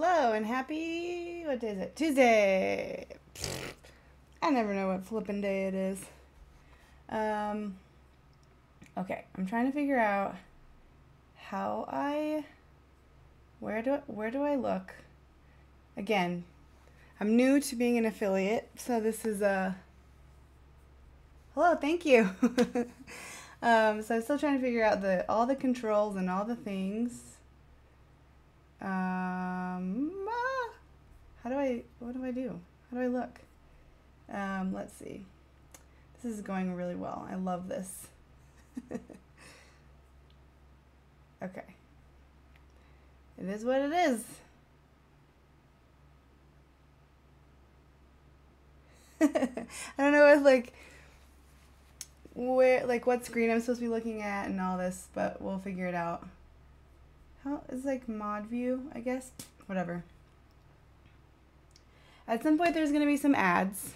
Hello and happy. What day is it? Tuesday. I never know what flipping day it is. Um. Okay, I'm trying to figure out how I. Where do where do I look? Again, I'm new to being an affiliate, so this is a. Hello, thank you. um, so I'm still trying to figure out the all the controls and all the things. Um, ah, how do I? What do I do? How do I look? Um, let's see. This is going really well. I love this. okay. It is what it is. I don't know if like where like what screen I'm supposed to be looking at and all this, but we'll figure it out. How is like mod view, I guess? Whatever. At some point there's gonna be some ads.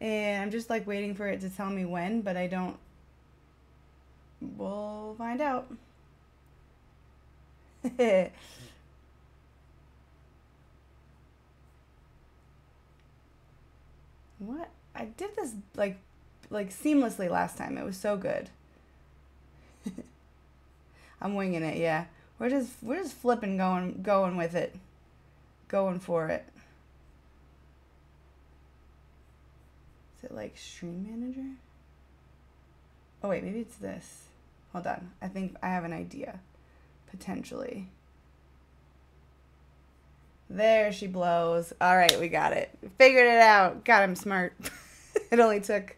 And I'm just like waiting for it to tell me when, but I don't we'll find out. what? I did this like like seamlessly last time. It was so good. I'm winging it, yeah. We're just we're just flipping going going with it. Going for it. Is it like stream manager? Oh wait, maybe it's this. Hold on. I think I have an idea. Potentially. There she blows. All right, we got it. Figured it out. God, I'm smart. it only took.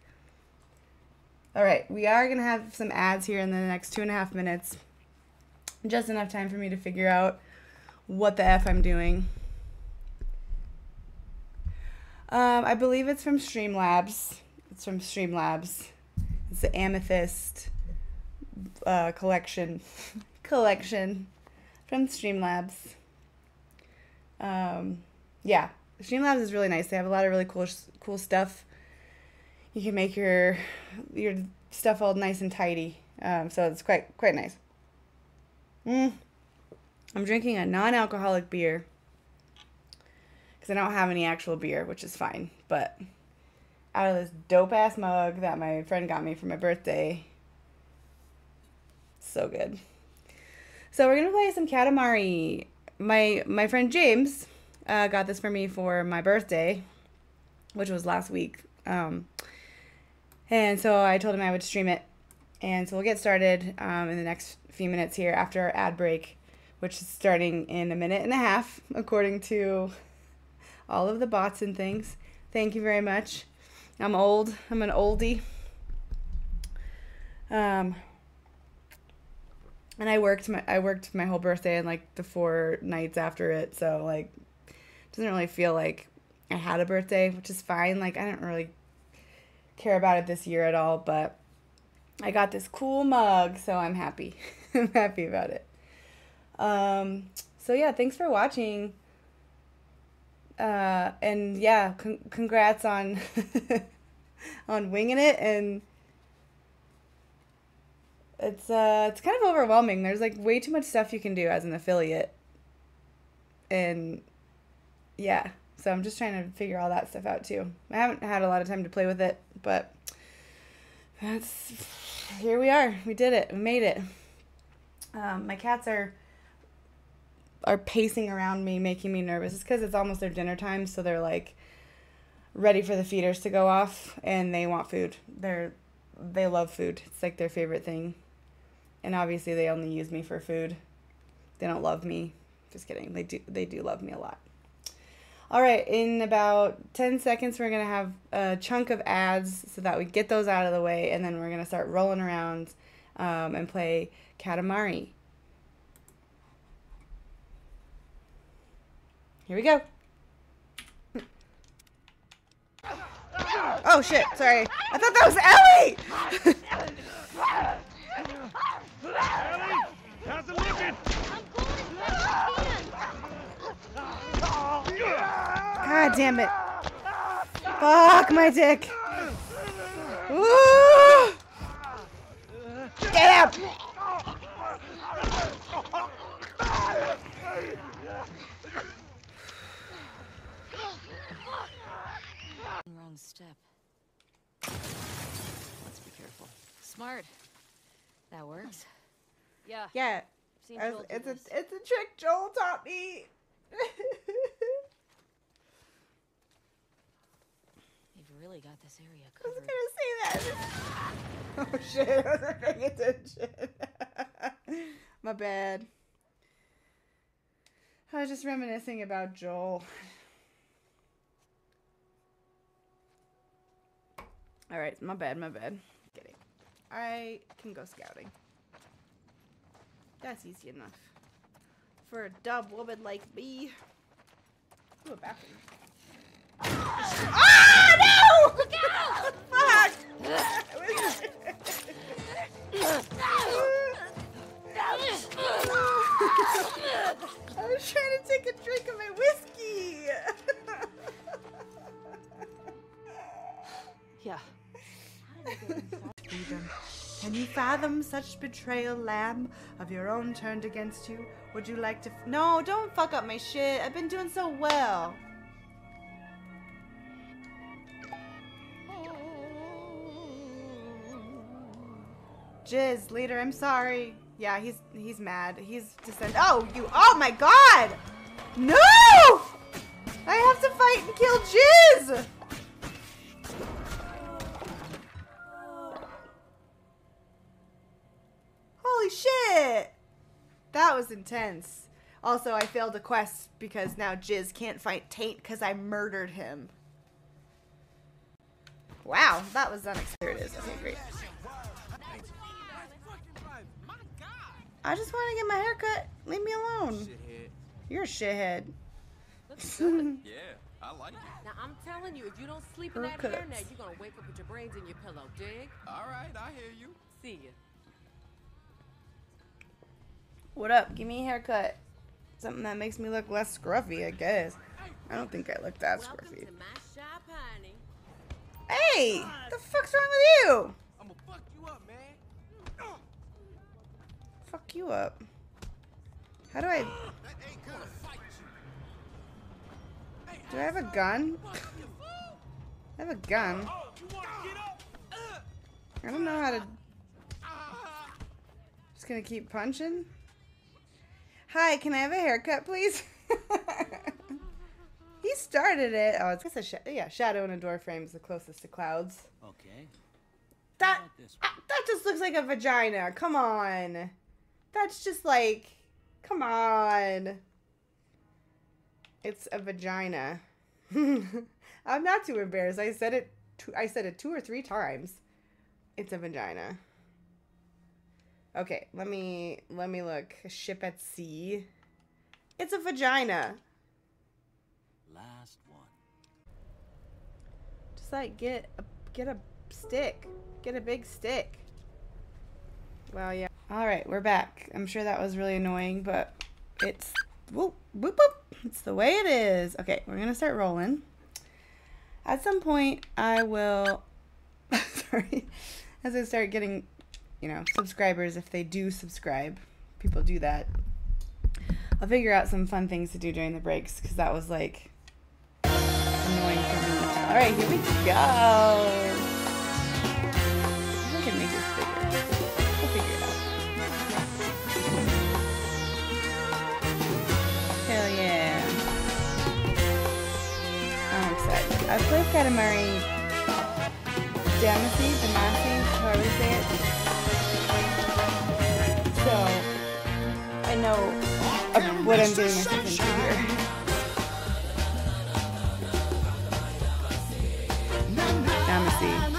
All right, we are going to have some ads here in the next two and a half minutes. Just enough time for me to figure out what the F I'm doing. Um, I believe it's from Streamlabs. It's from Streamlabs. It's the Amethyst uh, collection. collection from Streamlabs. Um, yeah, Streamlabs is really nice. They have a lot of really cool cool stuff. You can make your your stuff all nice and tidy. Um, so it's quite quite nice. Mm. I'm drinking a non-alcoholic beer because I don't have any actual beer, which is fine. But out of this dope ass mug that my friend got me for my birthday, so good. So we're gonna play some Katamari my my friend James uh, got this for me for my birthday, which was last week. Um, and so I told him I would stream it. And so we'll get started um, in the next few minutes here after our ad break, which is starting in a minute and a half, according to all of the bots and things. Thank you very much. I'm old. I'm an oldie. Um, and I worked my I worked my whole birthday and like the four nights after it, so like doesn't really feel like I had a birthday, which is fine. Like I didn't really care about it this year at all, but I got this cool mug, so I'm happy. I'm happy about it. Um, so yeah, thanks for watching. Uh, and yeah, con- congrats on on winging it and it's uh it's kind of overwhelming. There's like way too much stuff you can do as an affiliate. And yeah, so I'm just trying to figure all that stuff out too. I haven't had a lot of time to play with it, but that's here we are. We did it. We made it. Um, my cats are are pacing around me, making me nervous. It's because it's almost their dinner time, so they're like ready for the feeders to go off, and they want food. They're they love food. It's like their favorite thing. And obviously they only use me for food. They don't love me. Just kidding. They do they do love me a lot. All right, in about 10 seconds we're to have a chunk of ads so that we get those out of the way and then we're to start rolling around um, and play Katamari. Here we go. Oh shit, sorry. I thought that was Ellie! Looking? God damn it. Fuck my dick. Woo! Get up! Wrong step. Let's be careful. Smart. That works. Yeah. Yeah. As, it's a it's a trick Joel taught me. You've really got this area covered. I was gonna say that. oh shit! I wasn't paying attention. My bad. I was just reminiscing about Joel. All right, my bad, my bad. Kidding. I can go scouting. That's easy enough for a dumb woman like me. Ooh, a bathroom. Ah no! Look out! Fuck! I was trying to take a drink of my whiskey. Yeah. Can you fathom such betrayal, lamb? Of your own turned against you? Would you like to? F- no, don't fuck up my shit. I've been doing so well. Jizz, leader, I'm sorry. Yeah, he's he's mad. He's descend. Oh, you. Oh my God! No! I have to fight and kill Jizz. Holy shit! That was intense. Also, I failed a quest because now Jizz can't fight Taint because I murdered him. Wow, that was unexpected. Okay, great. I just want to get my hair cut. Leave me alone. Shithead. You're a shithead. Yeah, I like it. now I'm telling you, if you don't sleep in that Haircuts. hairnet, you're gonna wake up with your brains in your pillow. Dig? All right, I hear you. See ya. What up? Give me a haircut. Something that makes me look less scruffy, I guess. I don't think I look that Welcome scruffy. to my shop, honey. Hey! The fuck's wrong with you? I'ma fuck you up, man. Fuck you up. How do I. That ain't gonna fight you. Do I have a gun? I have a gun. You wanna get up? I don't know how to. Just gonna keep punching. Hi, can I have a haircut, please? he started it. Oh, it's just a sh- yeah. Shadow in a door frame is the closest to clouds. Okay. That that just looks like a vagina. Come on. That's just like, come on. It's a vagina. I'm not too embarrassed. I said it. Two, I said it two or three times. It's a vagina. Okay, let me let me look. A ship at sea. It's a vagina. Last one. Just like get a get a stick. Get a big stick. Well, yeah. All right, we're back. I'm sure that was really annoying, but it's whoop whoop whoop. It's the way it is. Okay, we're gonna start rolling. At some point, I will. sorry, as I start getting, you know, subscribers. If they do subscribe, people do that. I'll figure out some fun things to do during the breaks because that was like annoying for me. All right, here we go. Played Katamari Damacy, Damacy, however you say it. So, I know what I'm myself into here. Damacy.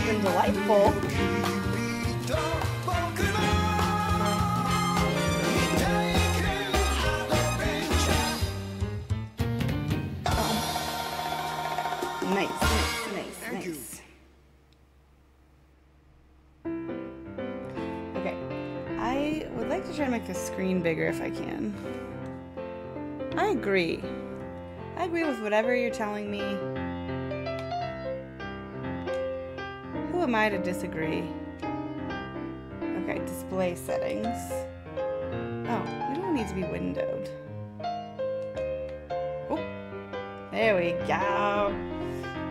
Flipping delightful. Nice, nice, nice, nice. Okay, I would like to try to make the screen bigger if I can. I agree. I agree with whatever you're telling me. Who am I to disagree? Okay. Display settings. Oh, we don't need to be windowed. Oh, there we go.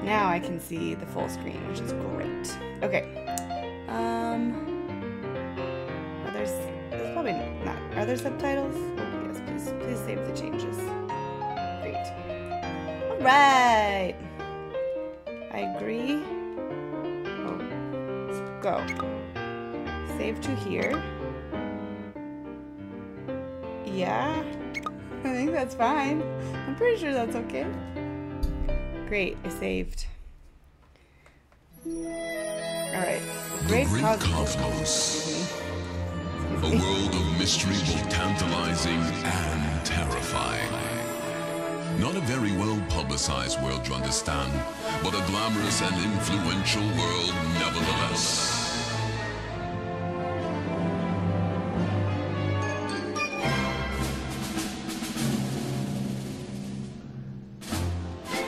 Now I can see the full screen, which is great. Okay. Um, are there, there's probably not. Are there subtitles? Oh, yes, please, please save the changes. Great. All right. I agree. Go. Save to here. Yeah, I think that's fine. I'm pretty sure that's okay. Great, I saved. Alright. Great great cosmos. cosmos. A world of mystery both tantalizing and terrifying. Not a very well publicized world, you understand, but a glamorous and influential world nevertheless.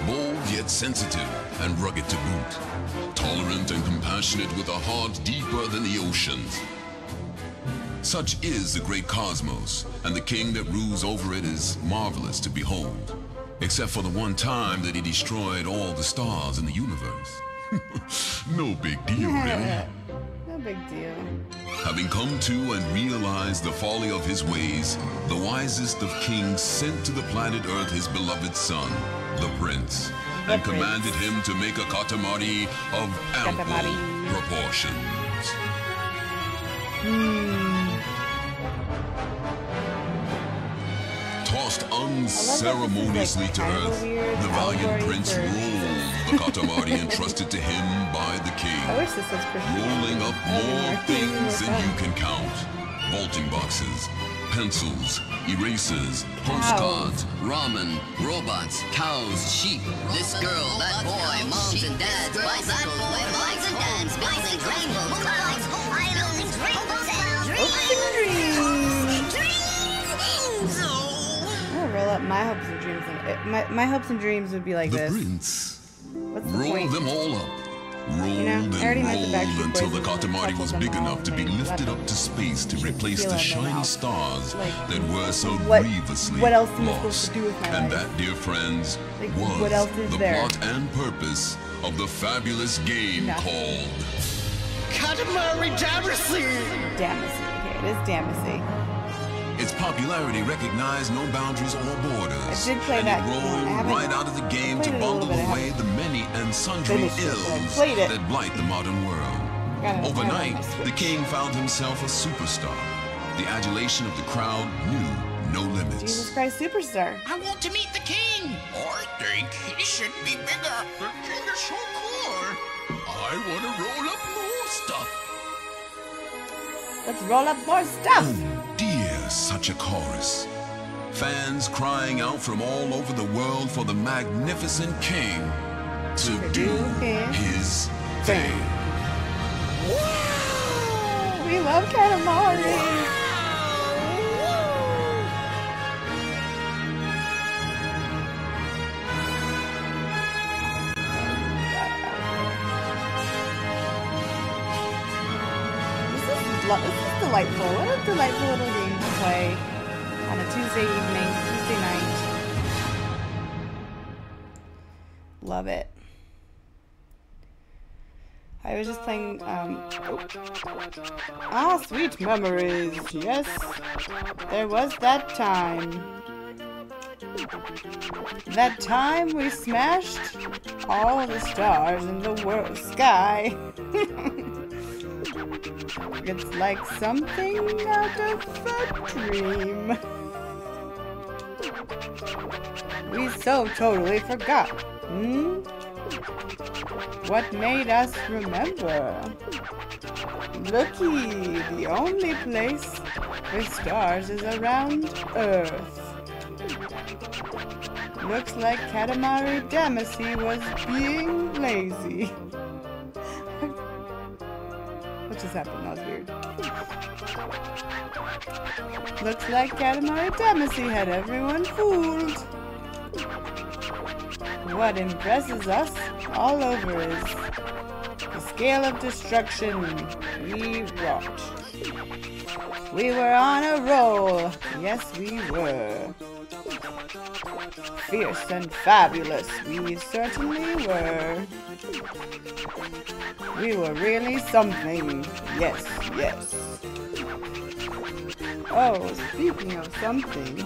Bold yet sensitive and rugged to boot. Tolerant and compassionate with a heart deeper than the oceans. Such is the great cosmos, and the king that rules over it is marvelous to behold. Except for the one time that he destroyed all the stars in the universe. no big deal, really. no big deal. Having come to and realized the folly of his ways, the wisest of kings sent to the planet Earth his beloved son, the prince, The and prince. commanded him to make a katamari of ample Katamari. proportions. Tossed unceremoniously to earth, the valiant prince rolled the katamari entrusted to him by the king I wish this was Christian. rolling up more things than you can count. Vaulting boxes, pencils, erasers, postcards, Ramen, robots, cows, sheep. This girl, that boy, moms and dads, bicycles, motorbikes, homes, buildings, rainbows, clouds, islands, rainbows, and and dreams. I'm gonna roll up uh, my hopes and dreams. And it, uh, my, my hopes and dreams would be like the this. prince What's the rolled point? them all up. Rolled know, I and already the rolled until the and katamari was big enough to be lifted up to space to replace the it shiny stars Like, that were so what- grievously what else am I supposed lost. to do with my and life? that, dear friends, Like, was what else is the there? plot and purpose of the fabulous game Nothing. called Katamari Damacy! Damacy. Okay, it is Damacy. Its popularity recognized no boundaries or borders. I did play and that it game. I rolled haven't right out of the game to played it a little bundle bit. I away the many and sundry finished it, but I ills played it. that blight the modern world. Got it- I have it on Overnight, my the Switch. king found himself a superstar. The adulation of the crowd knew no limits. Jesus Christ Superstar. I want to meet the king! I think he should be bigger. The king is so cool. I want to roll up more stuff. Let's roll up more stuff. Hmm. Such a chorus. Fans crying out from all over the world for the magnificent king to do do his his thing. We love Katamari. This is, this is delightful. What a delightful little game to play on a Tuesday evening, Tuesday night. Love it. I was just playing, um, ah, sweet memories, yes. There was that time. That time we smashed all the stars in the world sky. it's like something out of a dream. We so totally forgot. Hmm? What made us remember? Looky, the only place with stars is around Earth. Looks like Katamari Damacy was being lazy. What just happened? That was weird. Looks like Katamari Damacy had everyone fooled. What impresses us all over is the scale of destruction we wrought. We were on a roll. Yes, we were. Fierce and fabulous, we certainly were. We were really something. Yes, yes. Oh, speaking of something,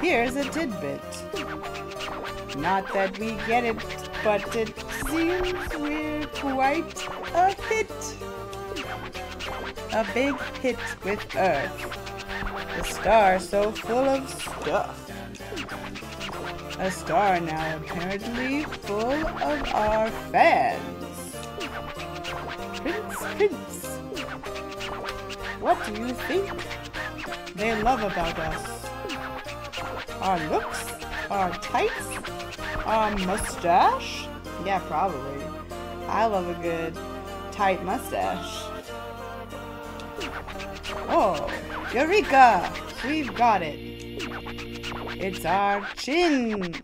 here's a tidbit. Not that we get it, but it seems we're quite a hit. A big hit with Earth. The star so full of stuff. A star now apparently full of our fans. Prince, Prince. What do you think they love about us? Our looks? Our tights? Our mustache? Yeah, probably. I love a good tight mustache. Oh, Eureka! We've got it. It's our chin.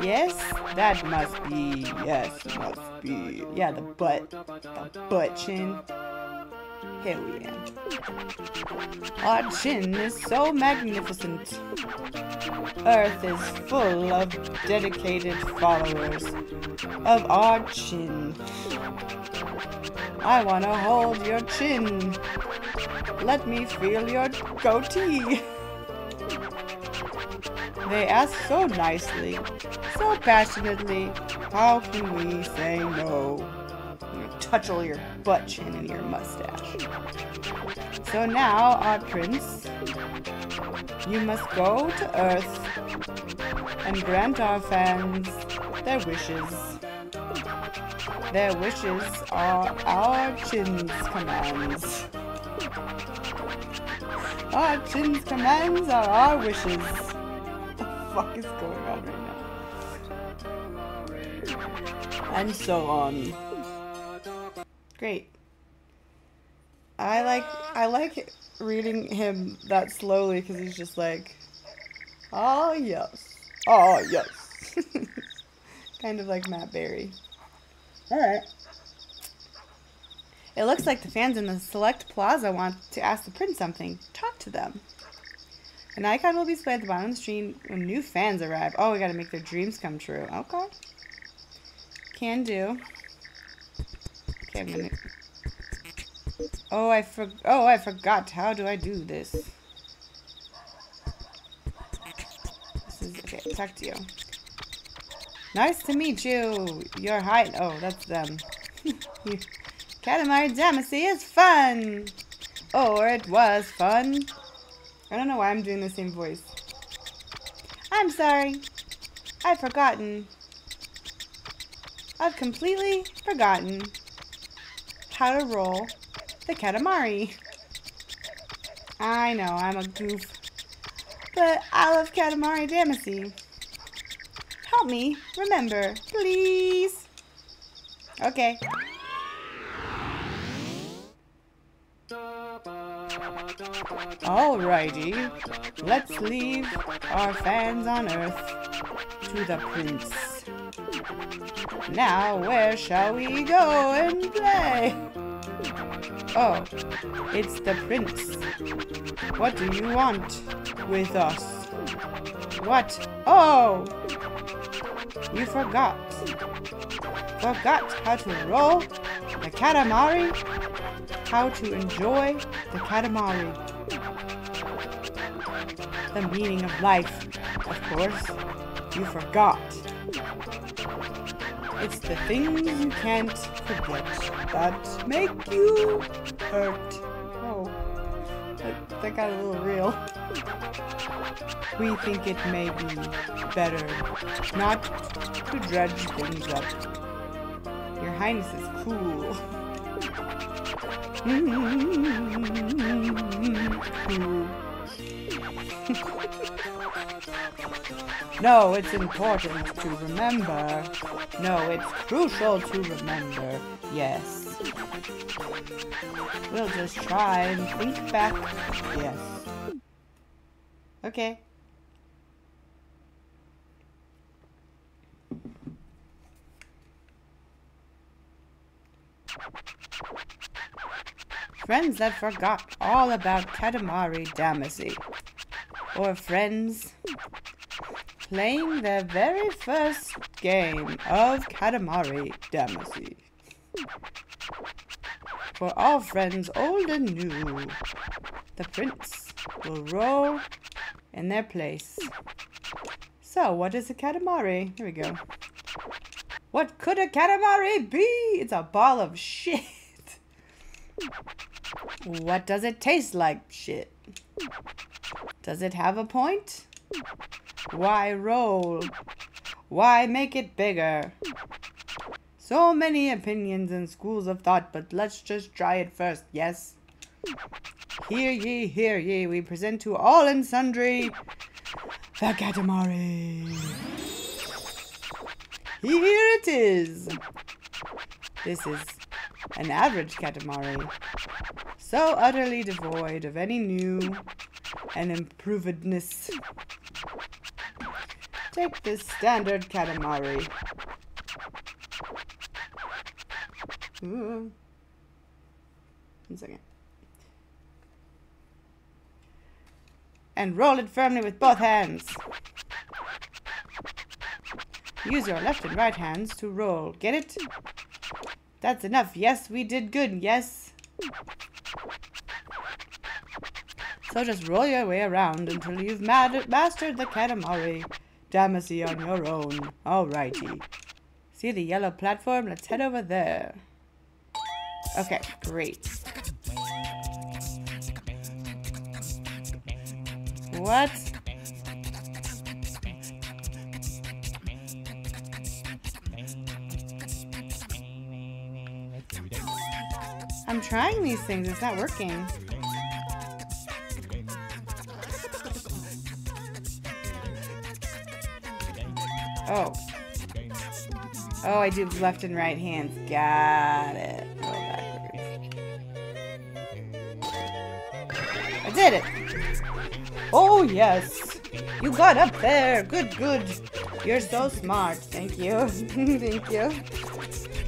Yes, that must be. Yes, must be. Yeah, the butt. The butt chin. Hell yeah. Our chin is so magnificent. Earth is full of dedicated followers of our chin. I want to hold your chin. Let me feel your goatee. They ask so nicely, so passionately, how can we say no? You touch all your butt chin and your mustache. So now, our prince, you must go to Earth and grant our fans their wishes. Their wishes are our chin's commands. Our chin's commands are our wishes. Fuck is going on right now? And so on. Great. I like I like reading him that slowly because he's just like, oh yes, oh yes, kind of like Matt Berry. All right. It looks like the fans in the Select Plaza want to ask the prince something. Talk to them. An icon will be displayed at the bottom of the screen when new fans arrive. Oh, we gotta make their dreams come true. Okay. Can do. Okay, I'm gonna. Oh, I for. Oh, I forgot. How do I do this? This is okay. Talk to you. Nice to meet you. Your height. Oh, that's them. Katamari Damacy is fun. Or it was fun. I don't know why I'm doing the same voice. I'm sorry. I've forgotten. I've completely forgotten how to roll the Katamari. I know, I'm a goof. But I love Katamari Damacy. Help me remember, please. Okay. Alrighty, let's leave our fans on Earth to the Prince. Now, where shall we go and play? Oh, it's the Prince. What do you want with us? What? Oh! You forgot. Forgot how to roll the Katamari? How to enjoy the Katamari? The meaning of life, of course. You forgot. It's the things you can't forget that make you hurt. Oh, that, that got a little real. We think it may be better not to dredge things up. Your Highness is cool. cool. Mm. no, it's important to remember. No, it's crucial to remember. Yes. We'll just try and think back. Yes. Okay. Friends that forgot all about Katamari Damacy. Or friends playing their very first game of Katamari Damacy. For all friends old and new, the prince will roll in their place. So, what is a Katamari? Here we go. What could a Katamari be? It's a ball of shit. What does it taste like? Shit. Does it have a point? Why roll? Why make it bigger? So many opinions and schools of thought, but let's just try it first, yes? Hear ye, hear ye, we present to all and sundry the Katamari. Here it is. This is an average Katamari, so utterly devoid of any new and improvedness. Take this standard Katamari. One second. And roll it firmly with both hands. Use your left and right hands to roll. Get it? That's enough. Yes, we did good. Yes. So just roll your way around until you've mastered the Katamari Damacy on your own. Alrighty. See the yellow platform? Let's head over there. Okay, great. What? I'm trying these things, it's not working. Oh, I do left and right hands. Got it. Oh, roll. I did it. Oh, yes. You got up there. Good, good. You're so smart. Thank you. Thank you.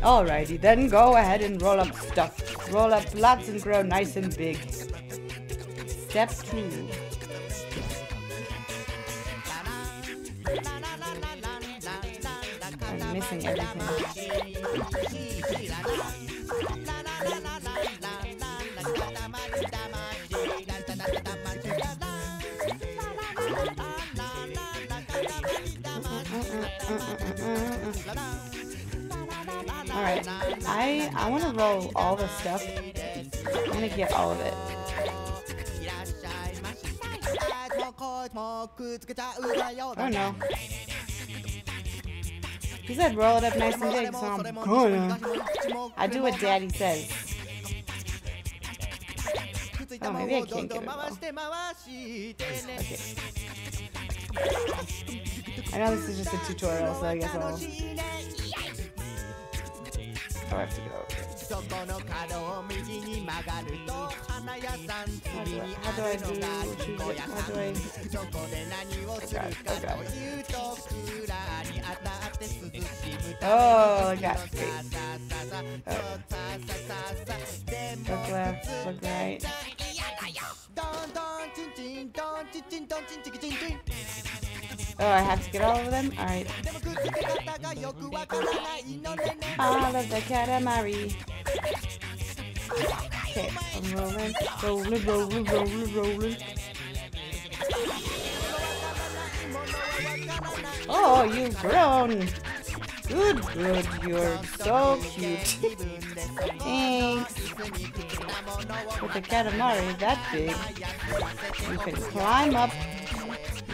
Alrighty, then go ahead and roll up stuff. Roll up lots and grow nice and big. Step two. I'm missing everything. All right, I I want to roll all the stuff. I'm gonna get all of it. Oh no. He said roll it up nice and big, so I'm gonna. I do what Daddy says. Oh, maybe I can't get it all. Okay. I know this is just a tutorial, so I guess I'll. I have to it. How do I, how do I do choose it? How do I? Oh god, oh god. Oh, I got it. Great. Oh. Look left, look right. Oh, I have to get all of them? Alright. All of the Katamari. Okay, I'm rolling, rolling, rolling, rolling, rolling. Oh, you've grown. Good, good. You're so cute. Thanks. With a Katamari that big, you can climb up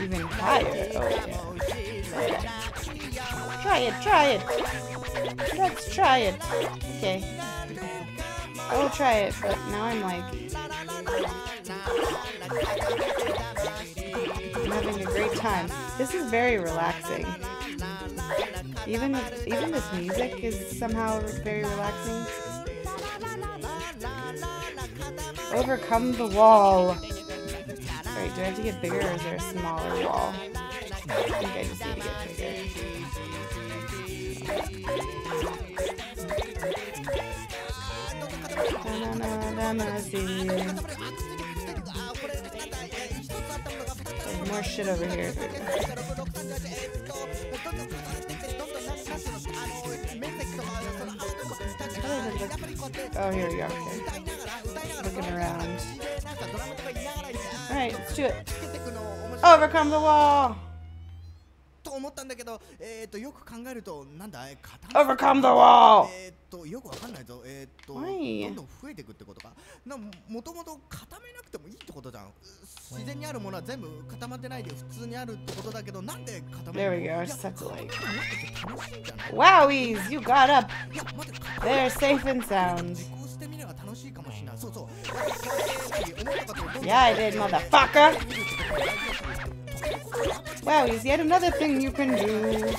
even higher. Oh, yeah. Try it, try it. Let's try it. Okay. I will try it, but now I'm like... I'm having a great time. This is very relaxing. Even even this music is somehow very relaxing. Overcome the wall. Alright, do I have to get bigger or is there a smaller wall? I think I just need to get bigger. There's more shit over here. Oh, here we go. Okay. Looking around. Alright, let's do it. Overcome the wall! と思ったんだけど、えー、とよく考えるとなんだ固 Overcome the wall! えー、っとよくわかんないぞえー、っとはいどんどん増えていくってことかなもともと固めなくてもいいってことじゃん自然にあるものは全部固まってないで普通にあるってことだけどなんで固め There る we の go. や just have to like. You got up! They're safe and sound. Wowies, yet another thing you can do.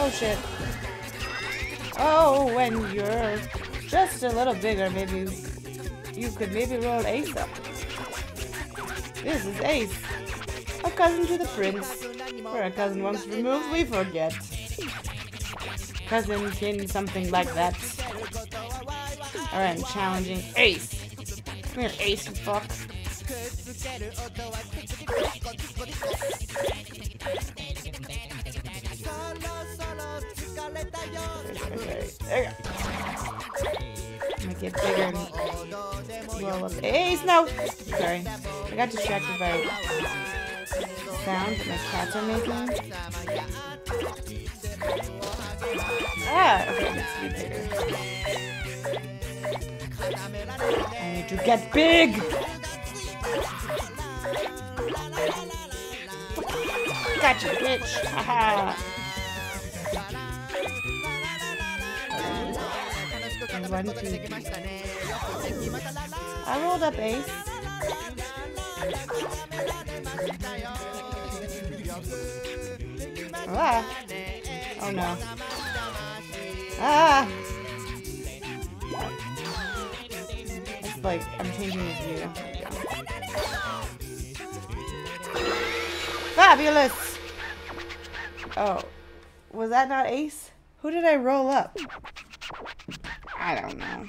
Oh shit. Oh, when you're just a little bigger, maybe you could maybe roll Ace up. This is Ace, a cousin to the prince. Where a cousin once removed, we forget. Cousin kin, something like that. Alright, I'm challenging Ace. Come here, Ace, you fuck. There you go. I'm bigger and up. Ace, no! Sorry. I got distracted by sound that my cats are making. Ah, okay, it to be bigger. I need to get big! Gotcha, bitch! Haha! And one, two, three. I rolled up ace. Ah. Oh no. Ah! It's like I'm changing the view. Fabulous! Oh. Was that not ace? Who did I roll up? I don't know.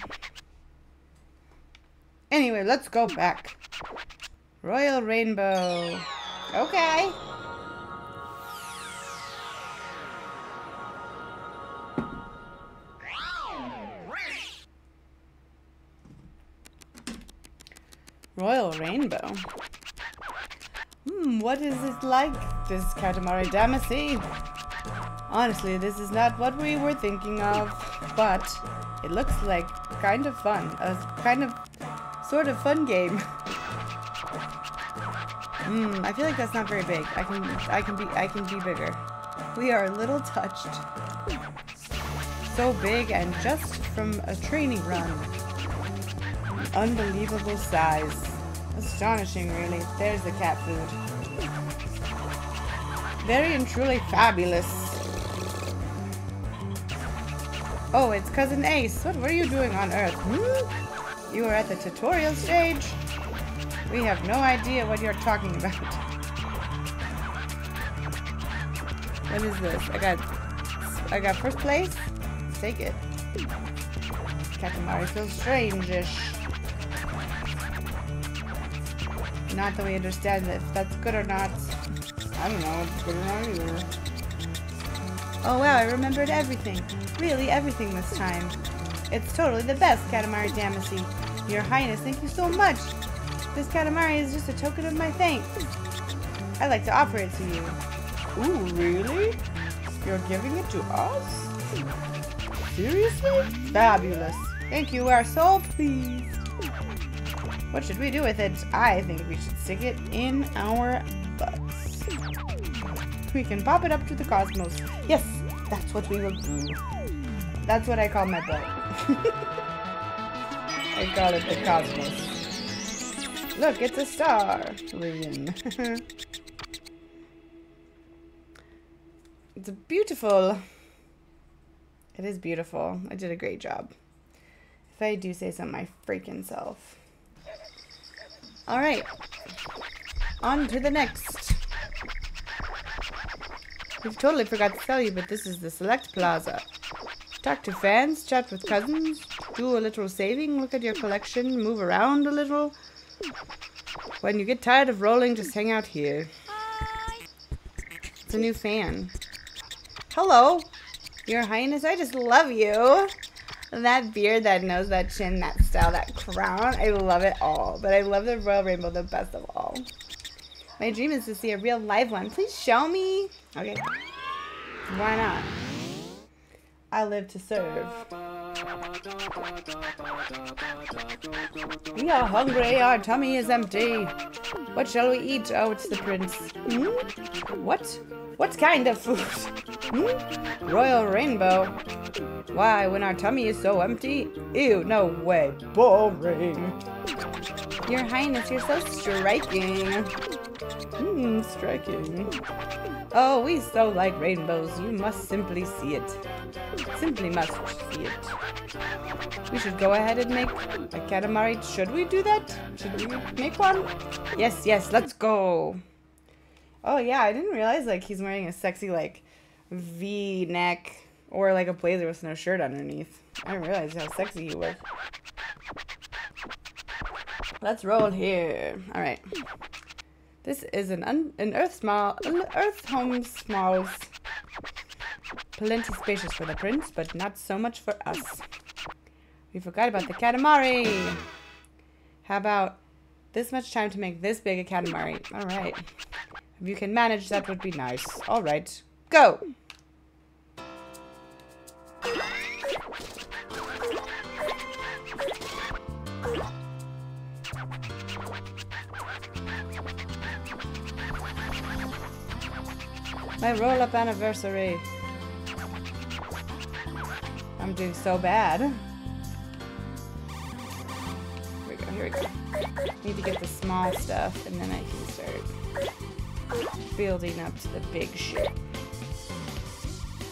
Anyway, let's go back. Royal Rainbow. Okay. Royal Rainbow. Hmm, what is it like, this Katamari Damacy? Honestly, this is not what we were thinking of, but it looks like kind of fun. A kind of, sort of fun game. Hmm, I feel like that's not very big. I can, I can be, I can be bigger. We are a little touched. So big and just from a training run. Unbelievable size. Astonishing, really. There's the cat food. Very and truly fabulous. Oh, it's Cousin Ace. What were you doing on Earth? Hmm? You were at the tutorial stage? We have no idea what you're talking about. What is this? I got I got first place? Let's take it. Katamari feels strange-ish. Not that we understand if that's good or not. I don't know it's good or not either. Oh wow, I remembered everything. Really everything this time. It's totally the best, Katamari Damacy. Your Highness, thank you so much. This Katamari is just a token of my thanks. I'd like to offer it to you. Ooh, really? You're giving it to us? Seriously? Fabulous. Thank you, we are so pleased. What should we do with it? I think we should stick it in our. We can pop it up to the cosmos. Yes, that's what we will do. That's what I call my butt. I call it the cosmos. Look, it's a star. It's beautiful. It is beautiful. I did a great job. If I do say so my freaking self. Alright. On to the next. We've totally forgot to tell you, but this is the Select Plaza. Talk to fans, chat with cousins, do a little saving, look at your collection, move around a little. When you get tired of rolling, just hang out here. It's a new fan. Hello, Your Highness. I just love you. That beard, that nose, that chin, that style, that crown. I love it all. But I love the Royal Rainbow the best of all. My dream is to see a real live one. Please show me. Okay. Why not? I live to serve. We are hungry, our tummy is empty. What shall we eat? Oh, it's the prince. Hmm? What? What kind of food? Hmm? Royal rainbow. Why, when our tummy is so empty? Ew, no way. Boring. Your Highness, you're so striking. Hmm, striking. Oh, we so like rainbows. You must simply see it. Simply must see it. We should go ahead and make a Katamari. Should we do that? Should we make one? Yes, yes, let's go. Oh yeah, I didn't realize like he's wearing a sexy like V neck or like a blazer with no shirt underneath. I didn't realize how sexy he was. Let's roll here. All right. This is an un- an Earth small an Earth home smalls. Plenty spacious for the prince, but not so much for us. We forgot about the Katamari. How about this much time to make this big a Katamari? All right. If you can manage, that would be nice. All right, go. My roll up anniversary. I'm doing so bad. Here we go, here we go. Need to get the small stuff and then I can start building up to the big shit.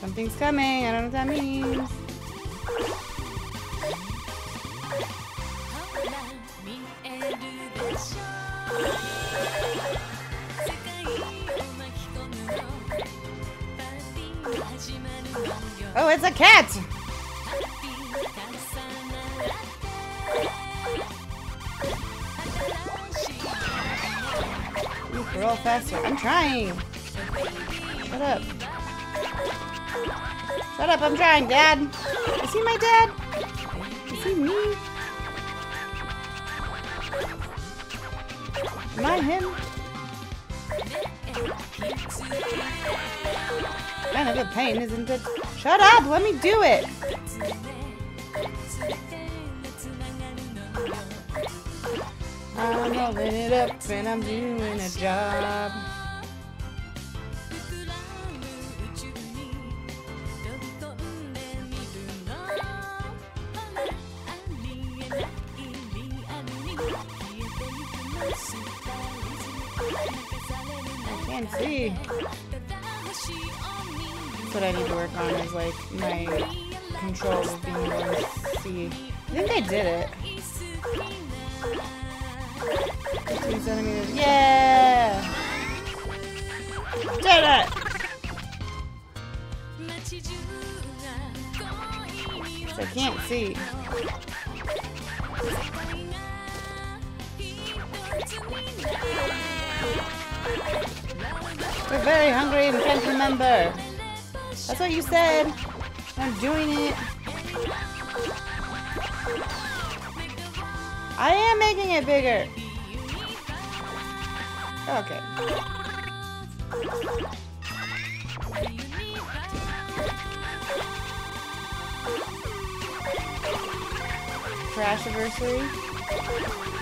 Something's coming, I don't know what that means. Oh, it's a cat! You faster. I'm trying. Shut up. Shut up, I'm trying, Dad. Is he my dad? Is he me? Am I him? Kind of a pain, isn't it? Shut up! Let me do it! I'm rolling it up and I'm doing a job. I can't see. That's what I need to work on is like my control of being able to see. I think I did it. 15 centimeters. Yeah! Did it! I can't see. We're very hungry and can't remember. That's what you said. I'm doing it. I am making it bigger. Okay. Crash anniversary.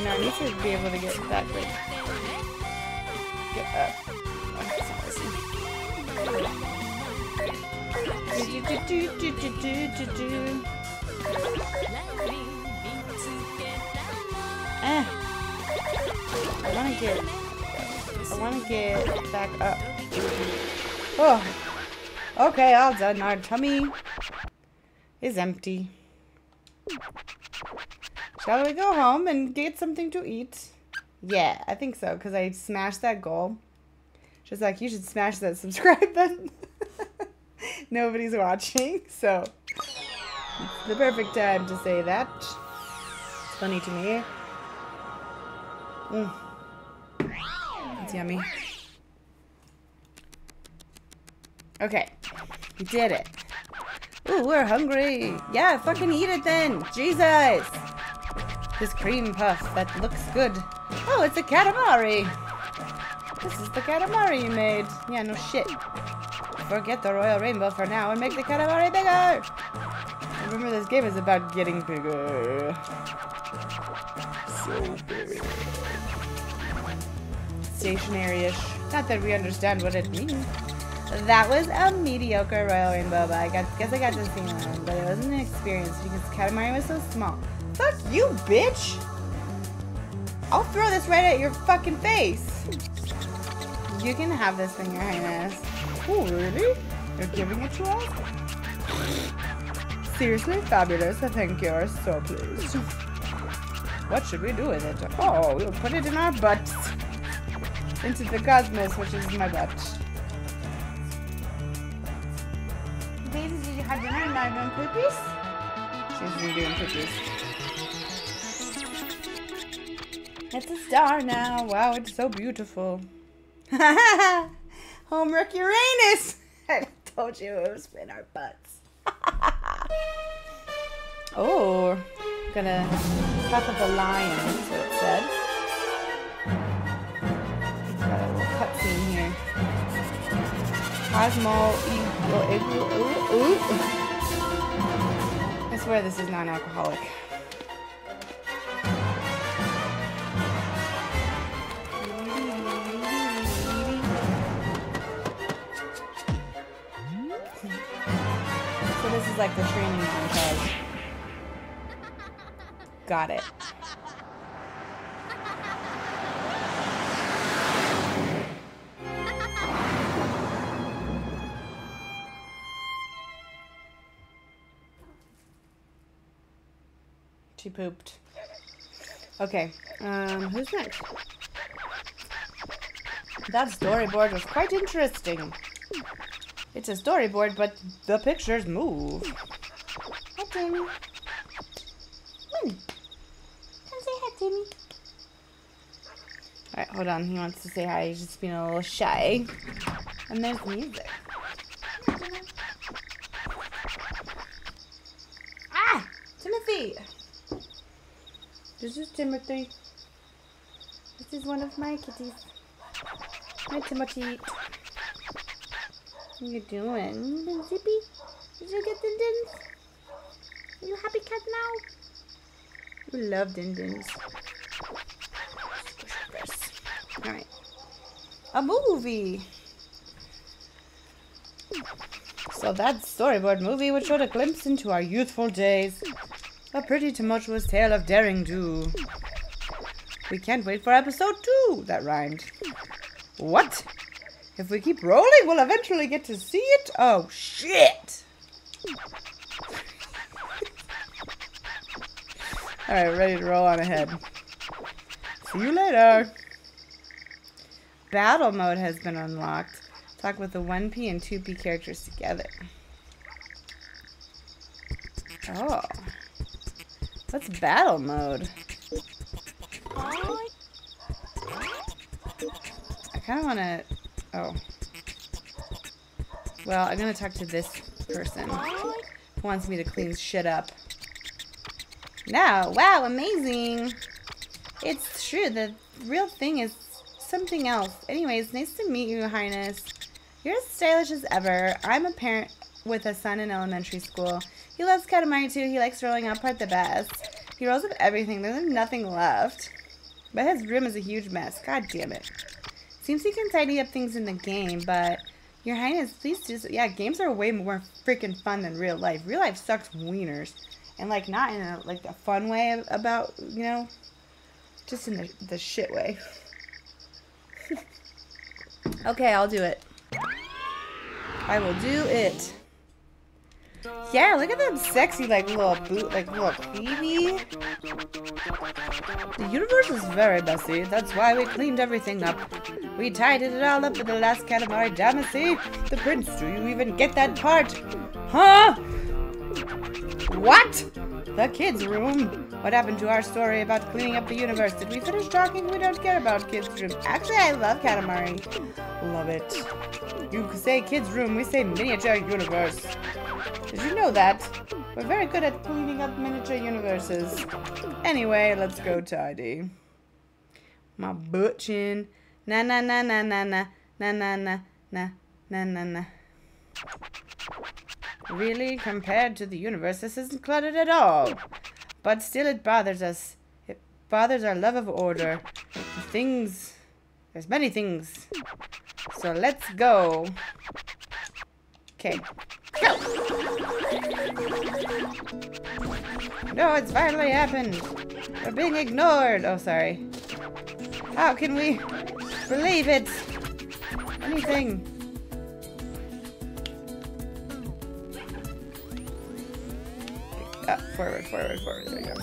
And I need to be able to get back like get up. Do, do, do, do. Eh. I wanna get I wanna get back up. Oh. Okay, all done. Our tummy is empty. Shall we go home and get something to eat? Yeah, I think so, because I smashed that goal. Just like, you should smash that subscribe button. Nobody's watching, so it's the perfect time to say that. It's funny to me. Mm. It's yummy. Okay, we did it. Ooh, we're hungry. Yeah, fucking eat it then. Jesus. This cream puff, that looks good. Oh, it's a katamari. This is the katamari you made. Yeah, no shit. Forget the royal rainbow for now and make the katamari bigger. Remember, this game is about getting bigger. So big. Stationary-ish. Not that we understand what it means. That was a mediocre Royal Rainbow, but I guess I got to see one. But it wasn't an experience because Katamari was so small. Fuck you, bitch! I'll throw this right at your fucking face! You can have this thing, Your Highness. Oh, really? You're giving it to us? Seriously? Fabulous. I think you're so pleased. What should we do with it? Oh, we'll put it in our butts. Into the cosmos, which is my butt. Baby, did you have dinner and not doing poopies? She's been doing poopies. It's a star now. Wow, it's so beautiful. Homework Uranus! I told you it was in our butts. oh, gonna puff of a lion, what it said. Got a little cutscene here. Cosmo Eagle. Ooh, ooh. I swear this is non-alcoholic. So like the training montage. Got it. She pooped. Okay, um, who's next? That storyboard was quite interesting. It's a storyboard, but the pictures move. Hi, Jamie. Money. Come say hi, Jamie. Alright, hold on. He wants to say hi. He's just being a little shy. And there's music. Ah! Timothy! This is Timothy. This is one of my kitties. Hi, Timothy. What you doing? You Zippy? Did you get Dindins? Are you happy cat now? You love Dindins. Alright. A movie! So that storyboard movie would show a glimpse into our youthful days. A pretty tumultuous tale of daring do. We can't wait for episode two. That rhymed. What? If we keep rolling, we'll eventually get to see it? Oh, shit! Alright, ready to roll on ahead. See you later! Battle mode has been unlocked. Talk with the 1P and 2P characters together. Oh. What's battle mode? I kind of want to... Oh. Well, I'm to talk to this person who wants me to clean shit up. Now, wow, amazing. It's true. The real thing is something else. Anyways, nice to meet you, Highness. You're as stylish as ever. I'm a parent with a son in elementary school. He loves Katamari too. He likes rolling up part the best. He rolls up everything. There's nothing left. But his room is a huge mess. God damn it. Seems he can tidy up things in the game, but Your Highness, please just yeah, games are way more freaking fun than real life. Real life sucks wieners. And like not in a like a fun way about, you know, just in the, the shit way. okay, I'll do it. I will do it. Yeah, look at them sexy, like little boot, like little baby. The universe is very messy. That's why we cleaned everything up. We tidied it all up in the last Katamari Damacy. The prince, do you even get that part? Huh? What? The kids' room. What happened to our story about cleaning up the universe? Did we finish talking? We don't care about kids' room. Actually, I love Katamari. Love it. You say kids' room, we say miniature universe. Did you know that? We're very good at cleaning up miniature universes. Anyway, let's go tidy. My butchin. Na na na na na na na na na na na na na. Really, compared to the universe, this isn't cluttered at all. But still, it bothers us. It bothers our love of order. The things. There's many things. So let's go. Okay. Go! No, it's finally happened. We're being ignored. Oh, sorry. How can we believe it? Anything. Uh, forward, forward, forward. There we go.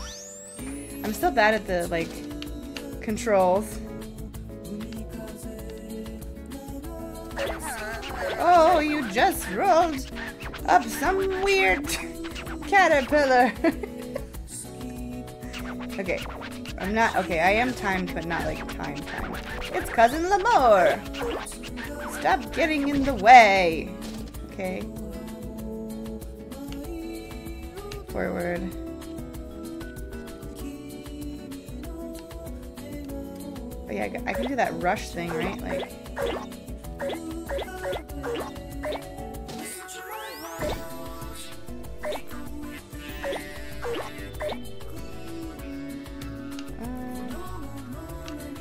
I'm still bad at the, like, controls. Oh, you just rolled up some weird caterpillar. okay. I'm not, okay, I am timed, but not like time time. It's Cousin Lamore. Stop getting in the way. Okay. Forward. But yeah, I I can do that rush thing, right? Like,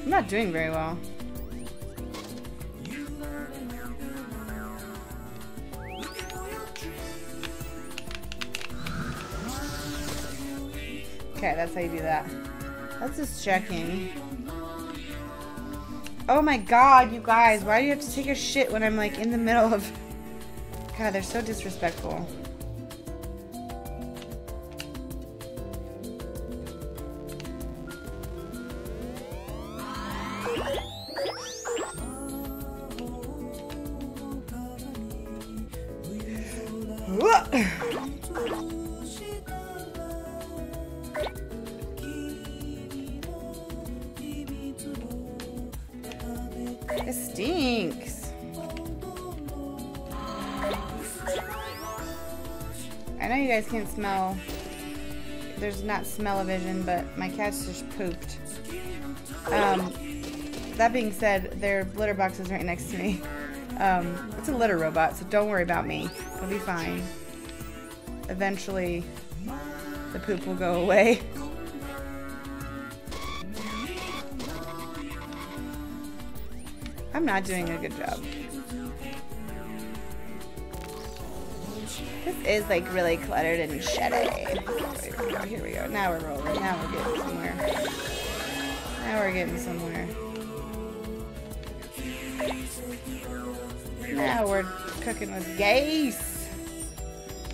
I'm not doing very well. Okay, that's how you do that. That's just checking. Oh my god, you guys, why do you have to take a shit when I'm like in the middle of. God, they're so disrespectful. Smell. There's not smell-o-vision, but my cat's just pooped. Um, that being said, their litter box is right next to me. Um, it's a litter robot, so don't worry about me. It'll be fine. Eventually, the poop will go away. I'm not doing a good job. Is like really cluttered and shitty. Here we go, here we go. Now we're rolling. Now we're getting somewhere. Now we're getting somewhere. Now we're cooking with gas.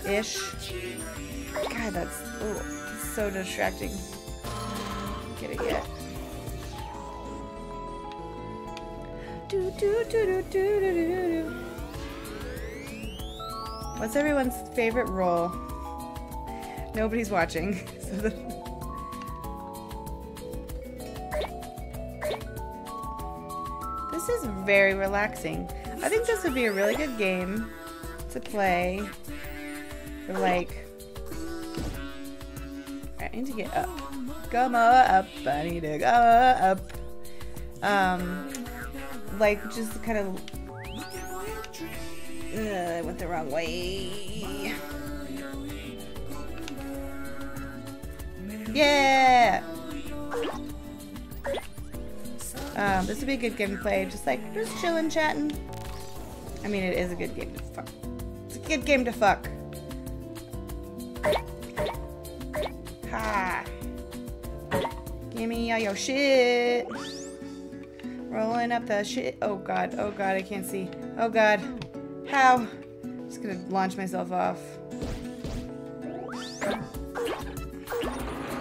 Ish. God, that's ooh, so distracting. Get it yet. Do, do, do, do, do, do, do, do. What's everyone's favorite role? Nobody's watching. So the... This is very relaxing. I think this would be a really good game to play. For like, I need to get up. Come up. I need to go up. Um, like just kind of. Uh, I went the wrong way. Yeah. Um, this would be a good game to play. Just like just chilling, chatting. I mean, it is a good game to fuck. It's a good game to fuck. Ha. Give me all your shit. Rolling up the shit. Oh god. Oh god. I can't see. Oh god. How? just gonna launch myself off.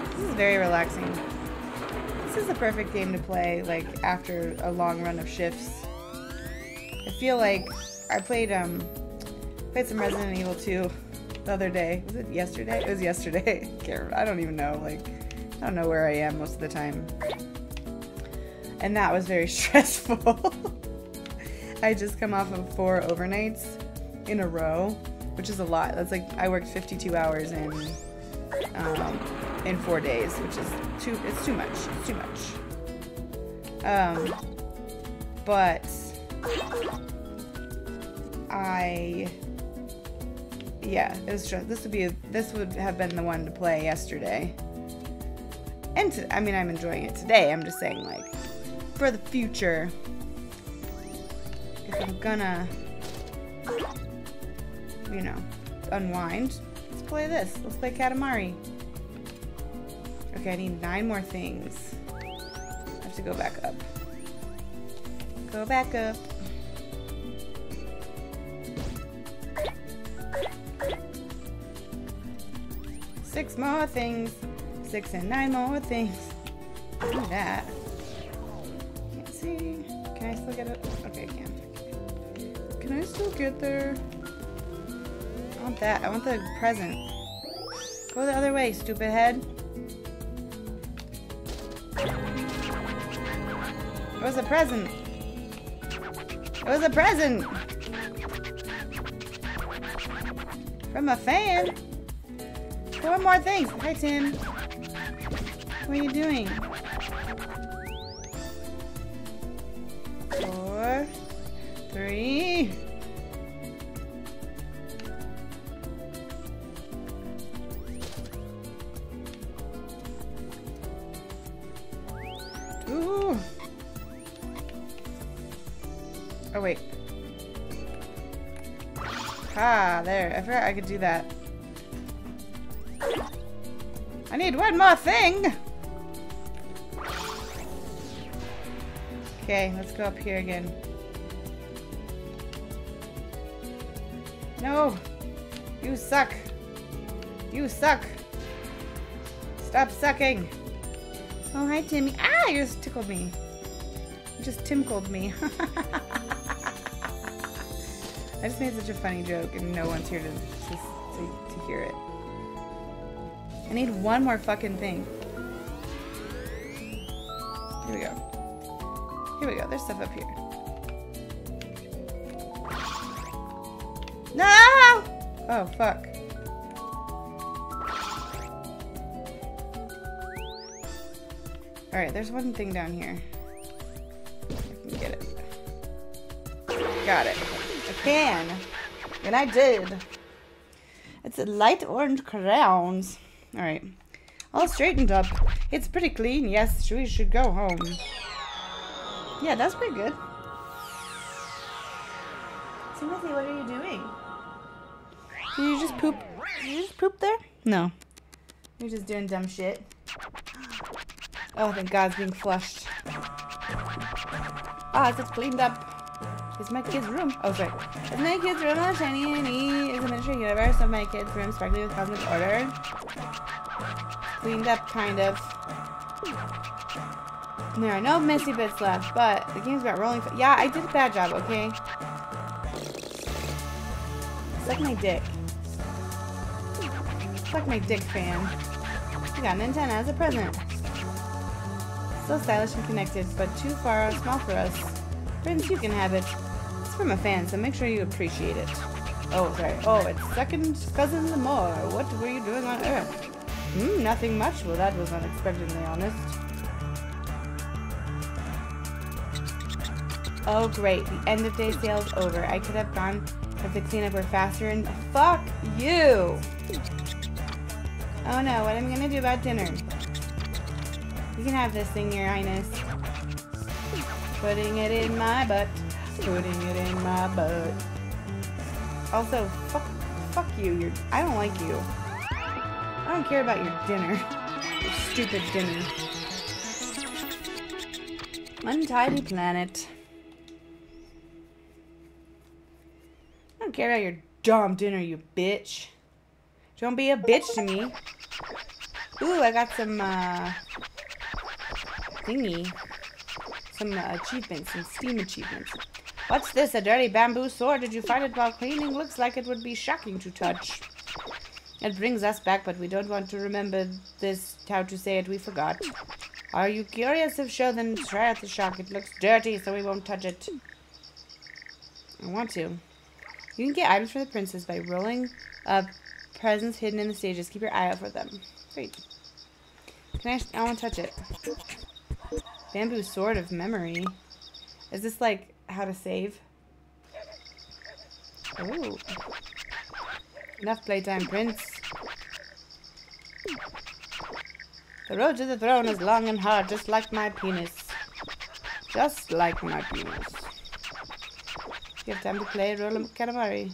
This is very relaxing. This is the perfect game to play, like, after a long run of shifts. I feel like I played, um, played some Resident Evil 2 the other day. Was it yesterday? It was yesterday. Can't remember. I don't even know, like, I don't know where I am most of the time. And that was very stressful. I just come off of four overnights in a row, which is a lot. That's like I worked 52 hours in um, in four days, which is too. It's too much. It's too much. Um, but I, yeah, it was just, this would be a, this would have been the one to play yesterday. And to, I mean, I'm enjoying it today. I'm just saying, like, for the future, if I'm gonna, you know, unwind, let's play this. Let's play Katamari. Okay, I need nine more things. I have to go back up. Go back up. Six more things. Six and nine more things. Do that. Get there? I want that. I want the present. Go the other way, stupid head. It was a present. It was a present. From a fan. Four more things. Hi, Tim. What are you doing? Do that. I need one more thing! Okay, let's go up here again. No! You suck! You suck! Stop sucking! Oh, hi, Timmy. Ah, you just tickled me. You just timcled me. I just made such a funny joke and no one's here to, to, to, to hear it. I need one more fucking thing. Here we go. Here we go. There's stuff up here. No! Oh, fuck. Alright, there's one thing down here. I can get it. Got it. Can. And I did. It's a light orange crowns. Alright. All straightened up. It's pretty clean. Yes, we should go home. Yeah, that's pretty good. Timothy, what are you doing? Did you just poop? Did you just poop there? No. You're just doing dumb shit. Oh, thank God it's being flushed. Ah, it's cleaned up. It's my kid's room. Oh, sorry. It's my kid's room on shiny and E is a miniature universe of my kid's room sparkly with cosmic order. Cleaned up, kind of. There are no messy bits left, but the game's about rolling. Yeah, I did a bad job, okay? Suck my dick. Suck my dick, fan. You got an antenna as a present. So stylish and connected, but too far small for us. Prince, you can have it. From a fan, so make sure you appreciate it. Oh, sorry. Oh, it's second cousin Lamar. What were you doing on Earth? Hmm, nothing much. Well, that was unexpectedly honest. Oh, great. The end of day sale's over. I could have gone if the cleanup were faster and... Fuck you! Oh no, what am I gonna do about dinner? You can have this thing, your highness. Putting it in my butt. Putting it in my butt. Also, fuck, fuck you. You're, I don't like you. I don't care about your dinner. Your stupid dinner. Untidy planet. I don't care about your Dom dinner, you bitch. Don't be a bitch to me. Ooh, I got some, uh, thingy. Some uh, achievements, some Steam achievements. What's this, a dirty bamboo sword? Did you find it while cleaning? Looks like it would be shocking to touch. It brings us back, but we don't want to remember this, how to say it, we forgot. Are you curious if so, then try out the shock. It looks dirty, so we won't touch it. I want to. You can get items for the princess by rolling up presents hidden in the stages. Keep your eye out for them. Great. Can I? I want to touch it. Bamboo sword of memory. Is this like how to save? Ooh. Enough playtime, Prince. The road to the throne is long and hard, just like my penis. Just like my penis. You have time to play Roll Katamari.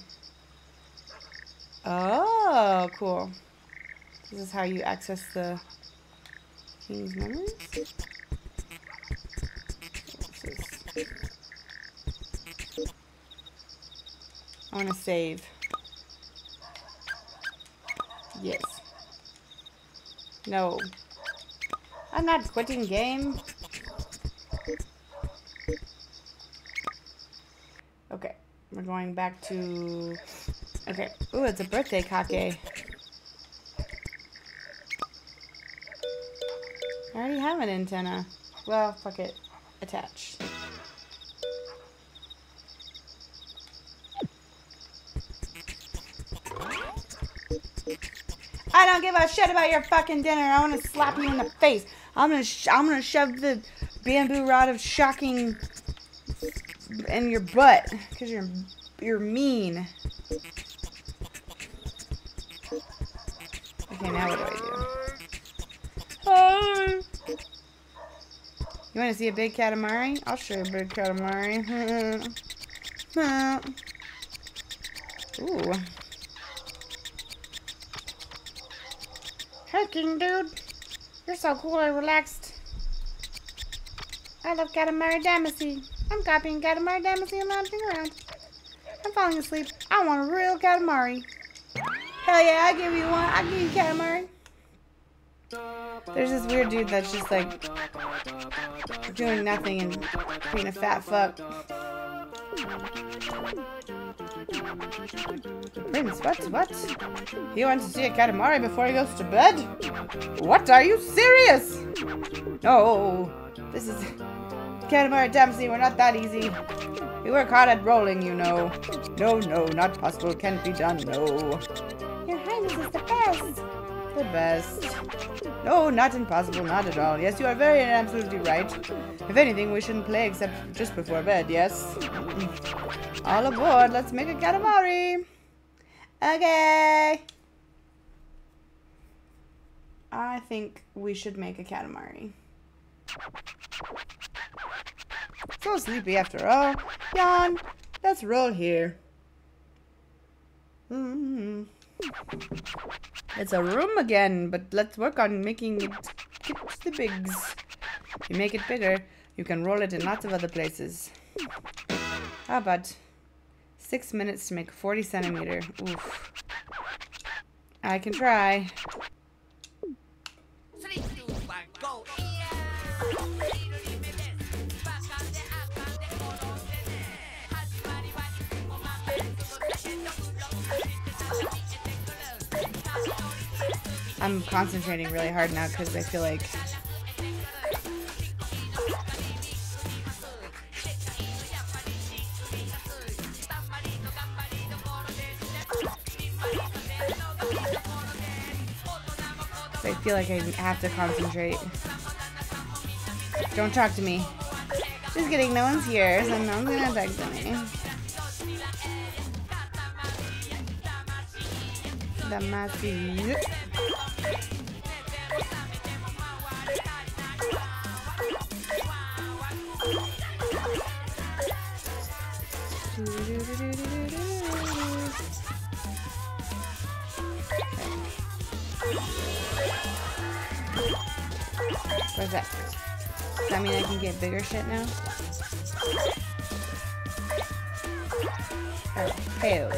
Oh, cool. This is how you access the king's memories? What's this? I want to save. Yes. No. I'm not quitting game. Okay. We're going back to... Okay. Ooh, it's a birthday kake. I already have an antenna. Well, fuck it. Attach. I don't give a shit about your fucking dinner. I want to slap you in the face. I'm gonna, sh- I'm gonna shove the bamboo rod of shocking in your butt because you're, you're mean. Okay, now what do I do? Oh. You want to see a big katamari? I'll show you a big katamari. Ooh. Hey, King Dude. You're so cool and relaxed. I love Katamari Damacy. I'm copying Katamari Damacy and lounging around. I'm falling asleep. I want a real Katamari. Hell yeah, I give you one. I give you Katamari. There's this weird dude that's just like doing nothing and being a fat fuck. Prince, what? What? He wants to see a Katamari before he goes to bed? What? Are you serious? No. This is Katamari Damacy. We're not that easy. We work hard at rolling, you know. No, no, not possible. Can't be done. No. Your Highness is the best. The best. No, not impossible. Not at all. Yes, you are very and absolutely right. If anything, we shouldn't play except just before bed. Yes. All aboard. Let's make a Katamari. Okay. I think we should make a Katamari. So sleepy after all. Yawn. Let's roll here. Mm-hmm. It's a room again, but let's work on making it get the bigs. If you make it bigger, you can roll it in lots of other places. How about six minutes to make 40 centimeter? Oof. I can try. I'm concentrating really hard now because I feel like I feel like I have to concentrate. Don't talk to me. Just kidding, no one's here, so no one's gonna text me. Damacy. Where's that? Does that mean I can get bigger shit now? Oh, hell.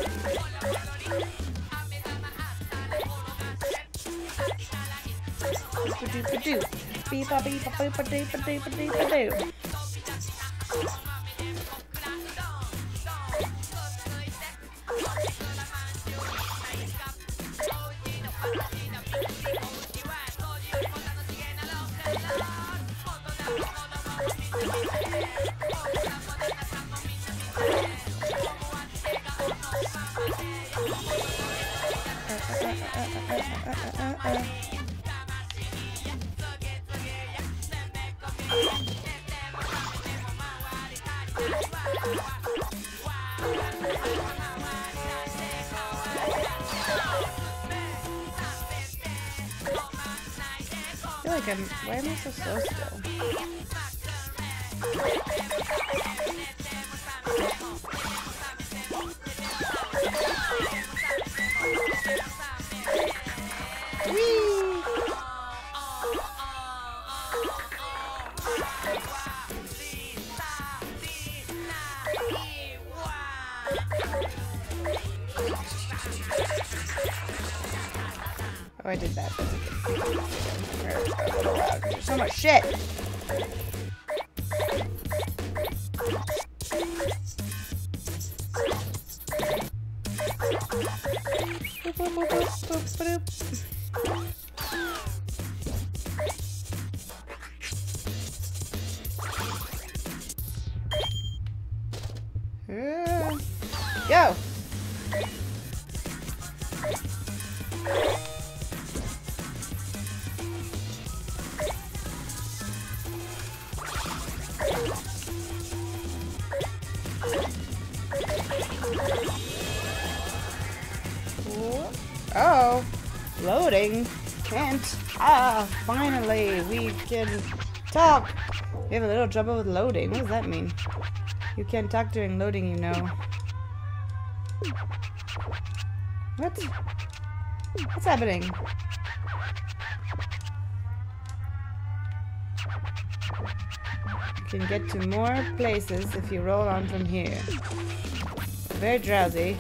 Beep-a-doop-a-doo. Beep-a-beep-a-boop-a-doop-a-doop-a-doop-a-doo. Finally, we can talk. We have a little trouble with loading. What does that mean? You can't talk during loading, you know. What? What's happening? You can get to more places if you roll on from here. Very drowsy.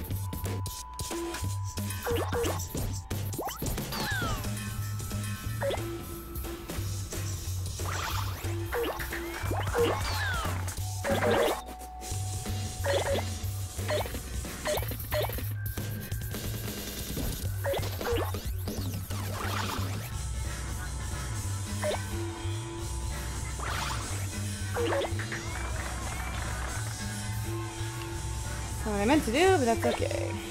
That's okay.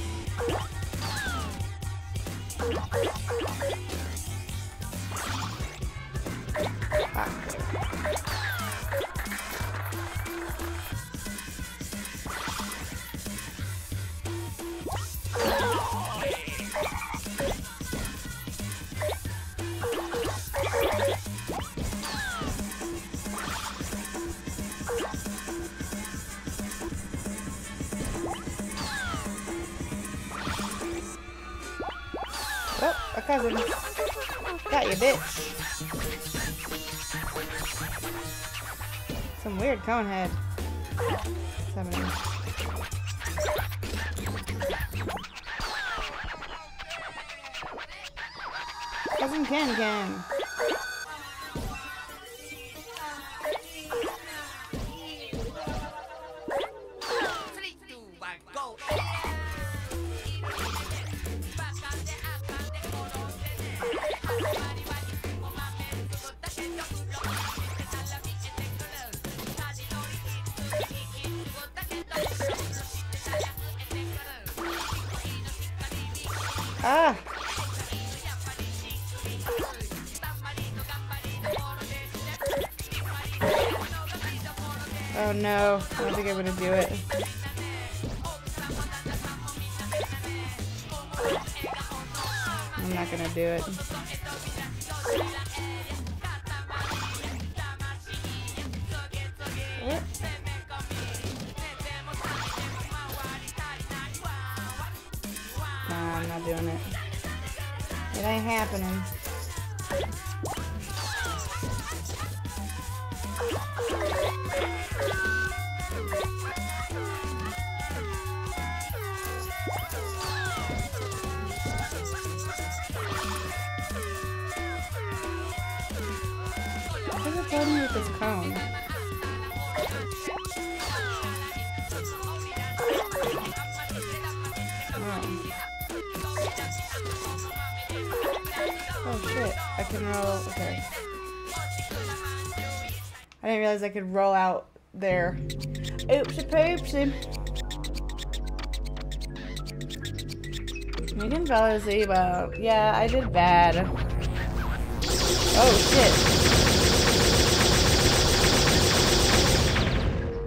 No, I don't think I'm gonna do it. I could roll out there. Oopsie poopsie. Megan fell asleep. Uh, yeah, I did bad. Oh shit.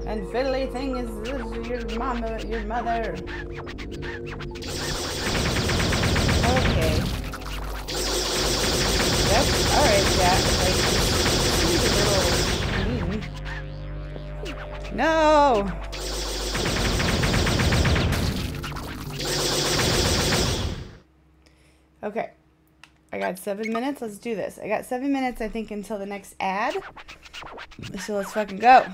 And fiddly thing is, is your mama, your mother. Seven minutes. Let's do this. I got seven minutes, I think, until the next ad. So let's fucking go.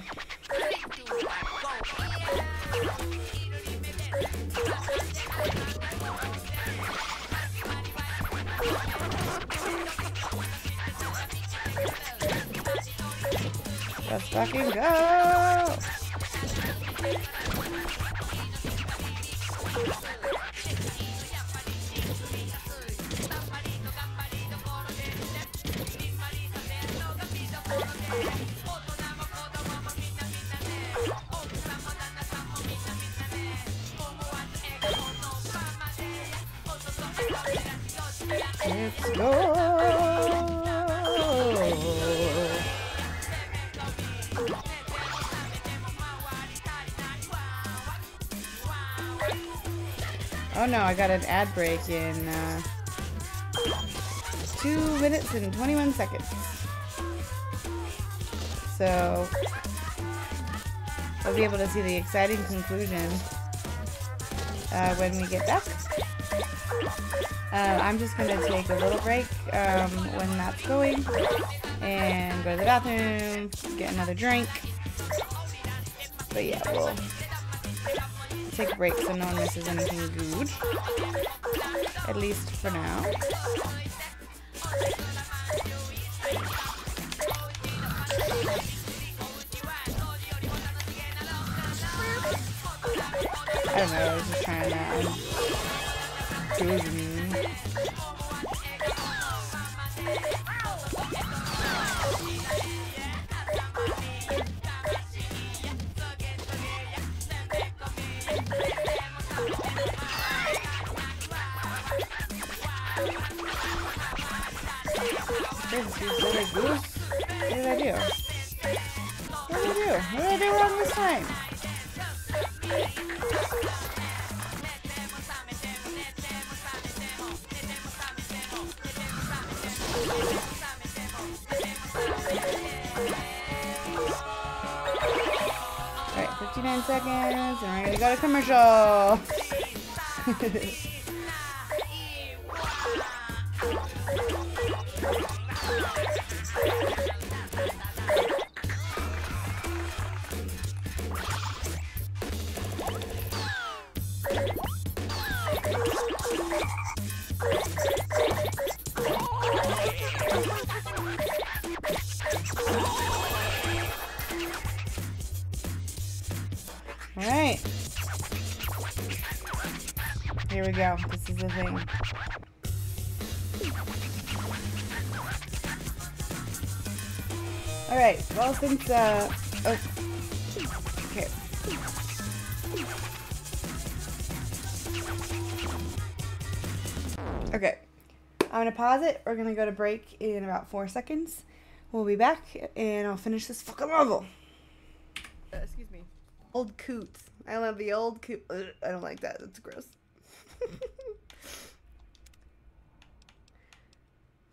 Let's fucking go. I got an ad break in uh, two minutes and 21 seconds. So I'll be able to see the exciting conclusion uh, when we get back. Uh, I'm just gonna take a little break um, when that's going and go to the bathroom, get another drink. But yeah, we'll take a break so no one misses anything good. At least for now. I don't know, I was just trying to um, cruising. This Uh oh okay. Okay. I'm gonna pause it. We're gonna go to break in about four seconds. We'll be back and I'll finish this fucking level. Uh, excuse me. Old coots. I love the old coot. I don't like that. That's gross.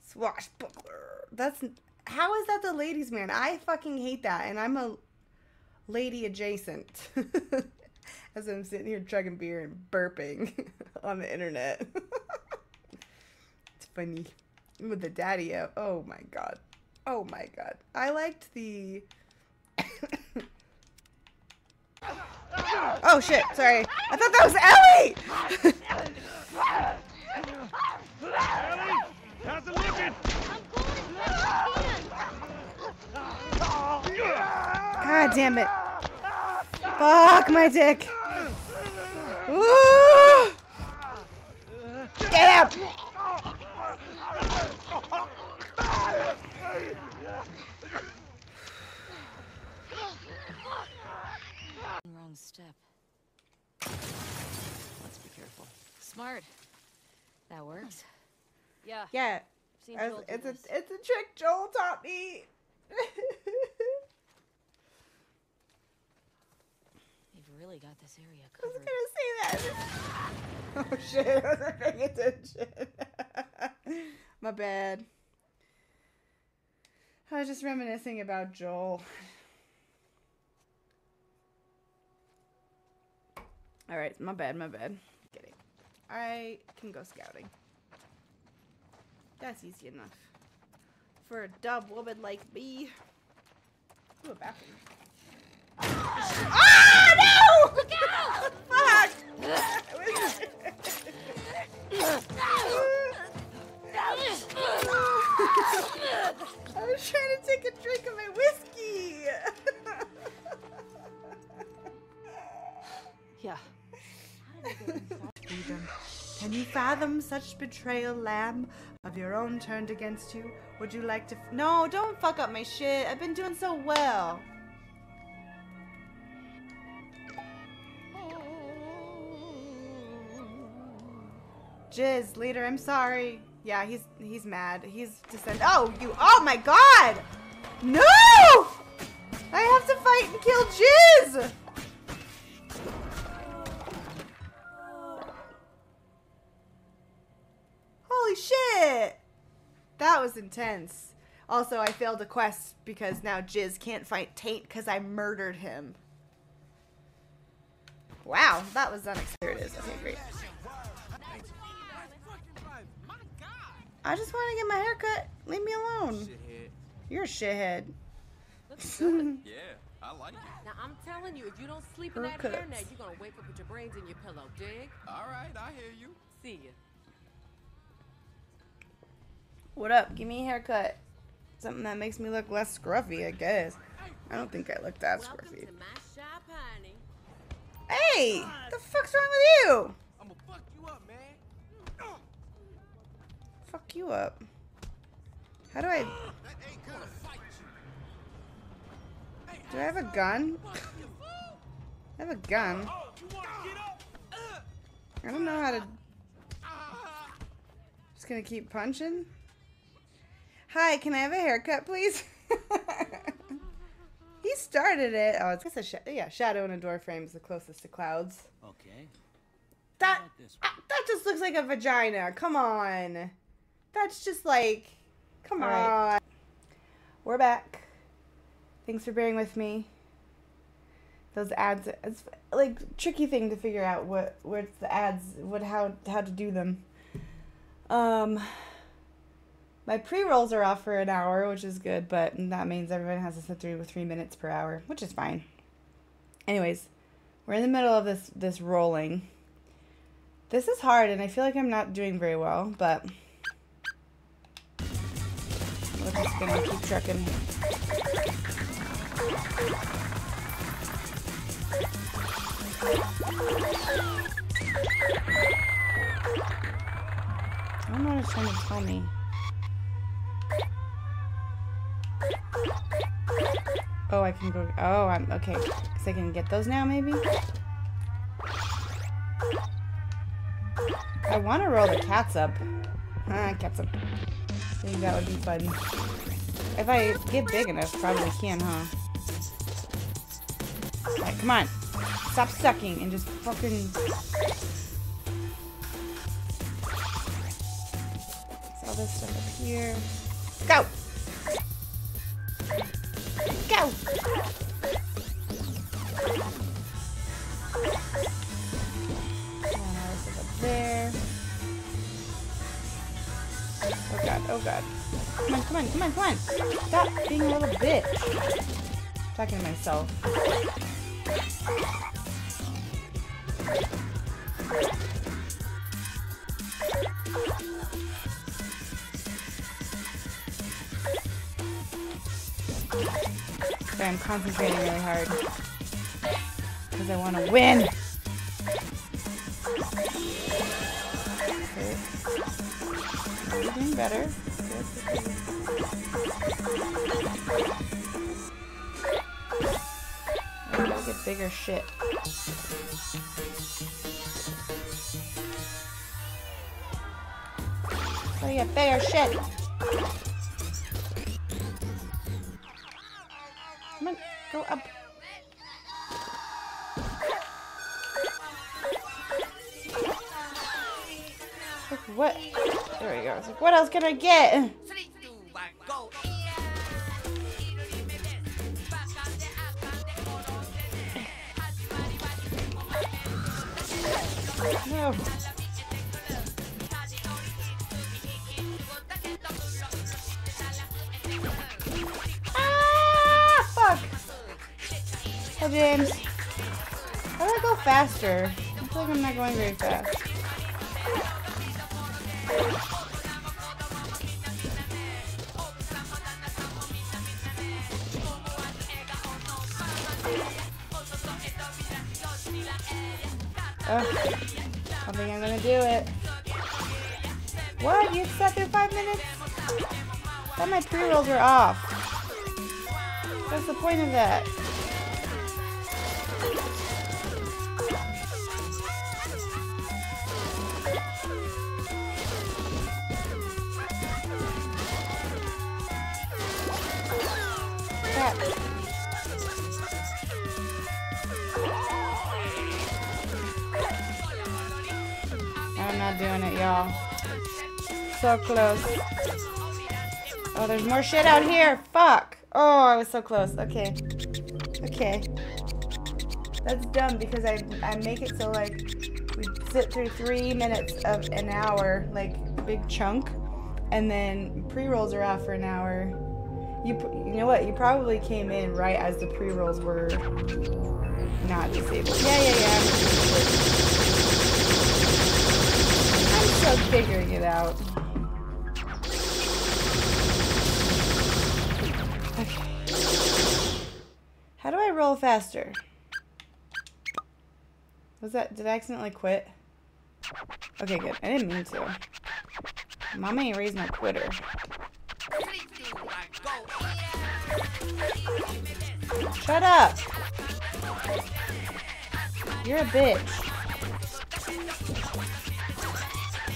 Swashbuckler. That's how is that the ladies' man? I fucking hate that, and I'm a lady adjacent. As I'm sitting here chugging beer and burping on the internet. it's funny. With the daddy out. Oh my god. Oh my god. I liked the. oh shit, sorry. I thought that was Ellie. Ellie! How's it looking? God damn it. Fuck my dick. Woo! Get out! Wrong step. Let's be careful. Smart. That works. Yeah. Yeah. Was- it's a it's a trick Joel taught me. They've really got this area covered. I was gonna say that. Oh shit! I wasn't paying attention. My bad. I was just reminiscing about Joel. All right, my bad, my bad. Kidding. I can go scouting. That's easy enough for a dumb woman like me. Ooh, a bathroom. Ah no! Look out! Fuck! I was trying to take a drink of my whiskey. Yeah. Can you fathom such betrayal, lamb? Of your own turned against you? Would you like to? No, don't fuck up my shit. I've been doing so well. Jizz, leader, I'm sorry. Yeah, he's he's mad. He's descend. Oh, you. Oh my God! No! I have to fight and kill Jizz. Holy shit! That was intense. Also, I failed a quest because now Jizz can't fight Taint because I murdered him. Wow, that was unexpected. There it is. Okay, great. I just want to get my hair cut. Leave me alone. You're a shithead. Yeah, I like it. now I'm telling you, if you don't sleep in that hairnet, Haircuts. you're gonna wake up with your brains in your pillow. Dig? All right, I hear you. See ya. What up? Give me a haircut. Something that makes me look less scruffy, I guess. I don't think I look that Welcome scruffy. to my shop, honey. Hey! The fuck's wrong with you? I'm gonna fuck you up, man. Fuck you up. How do I. Do I have a gun? I have a gun. I don't know how to. Just gonna keep punching? Hi, can I have a haircut, please? he started it. Oh, it's just a sh- yeah, shadow in a door frame is the closest to clouds. Okay. That about this ah, that just looks like a vagina. Come on. That's just like come All on. right. We're back. Thanks for bearing with me. Those ads it's like tricky thing to figure out what where's the ads what how how to do them. Um my pre-rolls are off for an hour, which is good, but that means everyone has to sit through with three minutes per hour, which is fine. Anyways, we're in the middle of this this rolling. This is hard, and I feel like I'm not doing very well, but we're just gonna keep trucking. I don't know what it's trying to tell me. Oh, I can go. Oh, I'm okay. So I can get those now, maybe. I want to roll the cats up. Ah, cats up. I think that would be fun. If I get big enough, probably can, huh? Come on. Stop sucking and just fucking. All this stuff up here. Go! Go! There. Oh god, oh god. Come on, come on, come on, come on! Stop being a little bitch. talking to myself. I'm concentrating really hard. Because I want to win! Okay. You're doing better. I gotta get bigger shit. Oh, yeah, bigger shit. Go up. Like, what? There we go. It's like, what else can I get? No. Hi, James. How do I go faster? I feel like I'm not going very fast. Ugh. I think I'm gonna do it. What? You sat there five minutes? I thought my pre-rolls were off. What's the point of that? So close. Oh, there's more shit out here. Fuck. Oh, I was so close. Okay. Okay. That's dumb because I I make it so like we sit through three minutes of an hour, like big chunk, and then pre rolls are off for an hour. You you know what? You probably came in right as the pre rolls were not disabled. Yeah, yeah, yeah. I'm still figuring it out. Roll faster? Was that, did I accidentally quit? Okay, good. I didn't mean to. Mama ain't raised no quitter. Shut up! You're a bitch.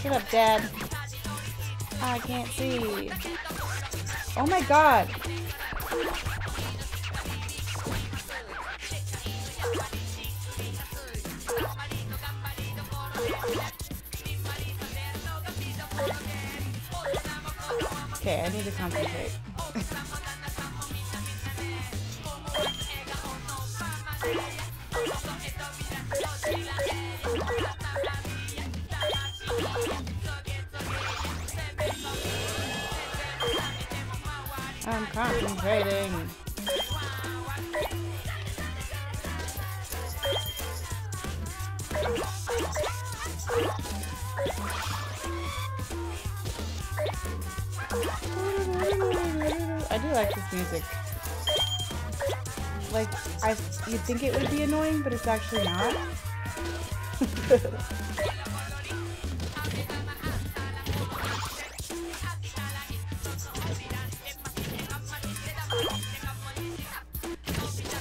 Shut up, Dad. I can't see. Oh my god. Okay, I need to concentrate. Think it would be annoying, but it's actually not.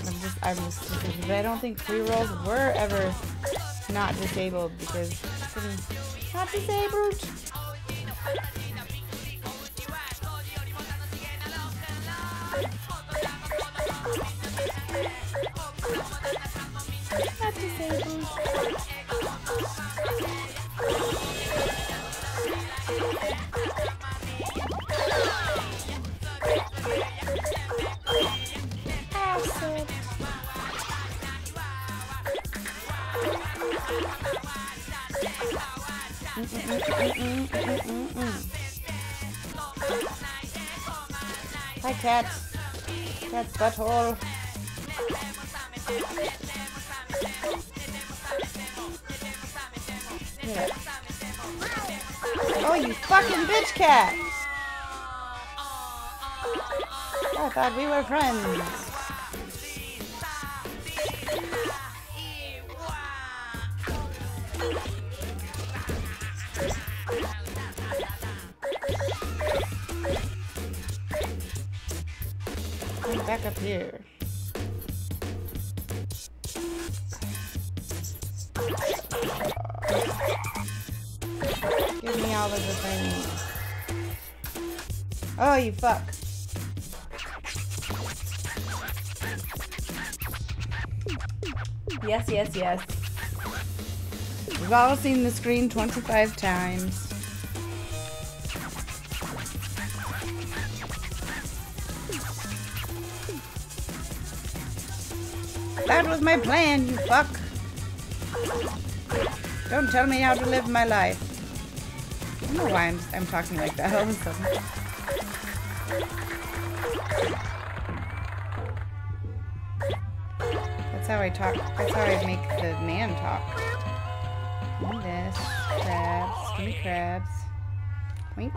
I'm just, I'm just, but I don't think pre rolls were ever not disabled because not disabled. Seen the screen 25 times. That was my plan, you fuck. Don't tell me how to live my life. I don't know why I'm, I'm talking like that all of a sudden. That's how I talk. That's how I make the man talk. Crabs. Wink.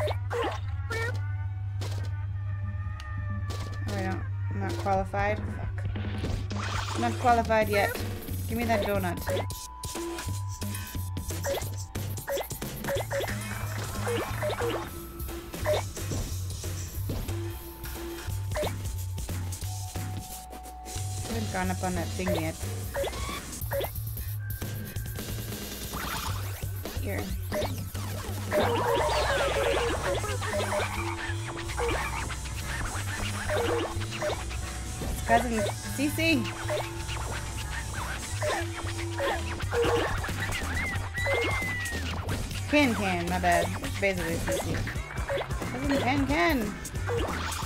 Oh, I don't. I'm not qualified. Fuck. I'm not qualified yet. Give me that donut. I haven't gone up on that thing yet. Here. Cousin Cece. Can Can, my bad. It's basically Cece. Cousin Can Can.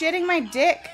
Shitting my dick?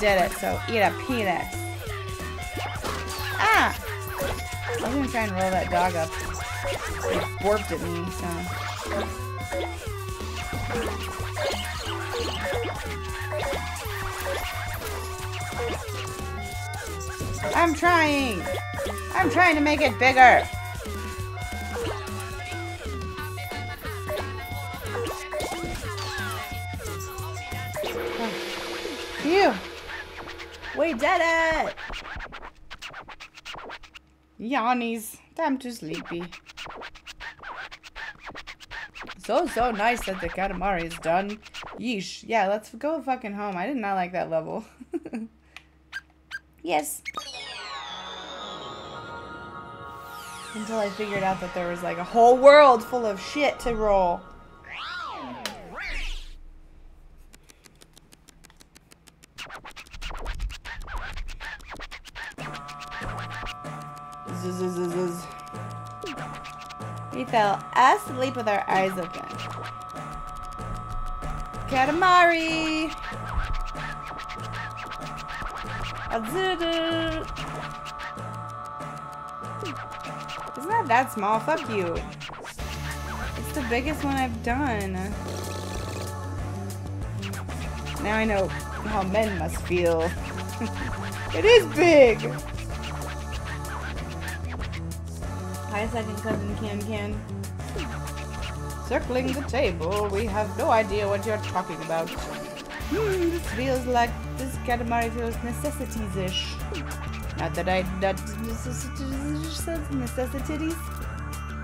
Did it, so eat a penis. Ah! I was gonna try and roll that dog up. It warped at me, so. I'm trying! I'm trying to make it bigger! Did it! Yawnies. I'm too sleepy. So, so nice that the Katamari is done. Yeesh. Yeah, let's go fucking home. I did not like that level. yes. Until I figured out that there was like a whole world full of shit to roll. We fell asleep with our eyes open. Katamari! It's not that small, fuck you. It's the biggest one I've done. Now I know how men must feel. it is big! Hi, second cousin Can Can. Circling the table, we have no idea what you're talking about. Hmm, this feels like this Katamari feels necessities-ish. Not that I that necessities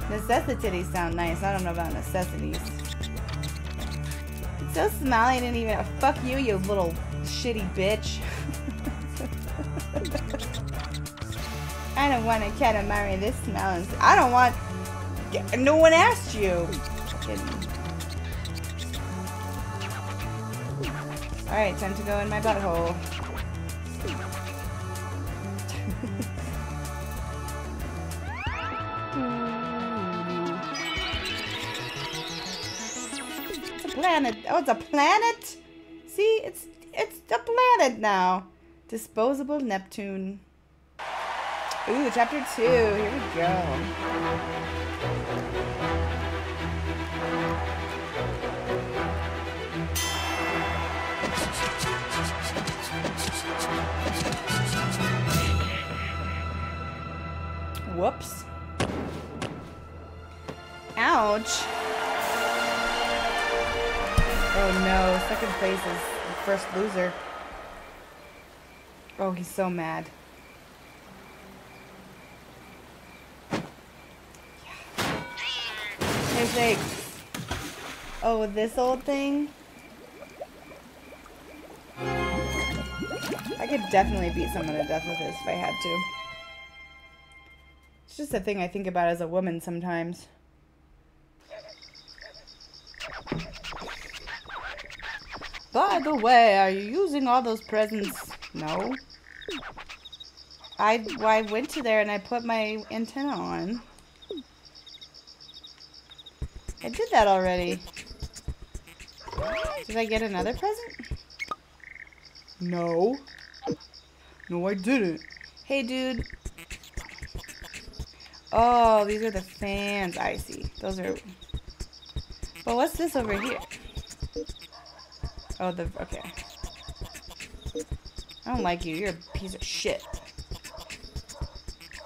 necessities sound nice. I don't know about necessities. It's so smelly. Didn't even fuck you, you little shitty bitch. I don't want a Katamari. This smells. I don't want. No one asked you. Alright, time to go in my butthole. it's a planet. Oh, it's a planet? See, it's it's a planet now. Disposable Neptune. Ooh, chapter two. Here we go. Whoops. Ouch. Oh no, second place is the first loser. Oh, he's so mad. Hey, thanks. Oh, this old thing? I could definitely beat someone to death with this if I had to. It's just a thing I think about as a woman sometimes. By the way, are you using all those presents? No. I, I went to there and I put my antenna on. I did that already. Did I get another present? No. No, I didn't. Hey, dude. Oh, these are the fans. I see. Those are... Well, what's this over here? Oh, the... Okay. I don't like you. You're a piece of shit.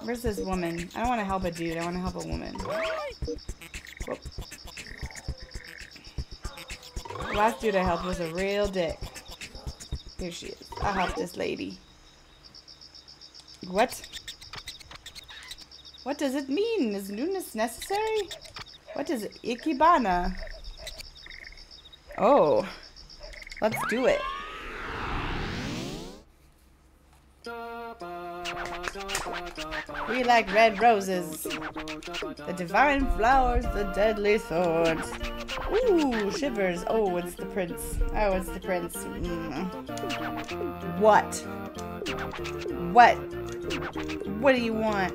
Where's this woman? I don't want to help a dude. I want to help a woman. Whoop. Last dude I helped was a real dick. Here she is. I'll help this lady. What? What does it mean? Is newness necessary? What is it? Ikebana. Oh. Let's do it. We like red roses, the divine flowers, the deadly swords. Ooh, shivers. Oh, it's the prince. Oh, it's the prince. Mm. What? What? What do you want?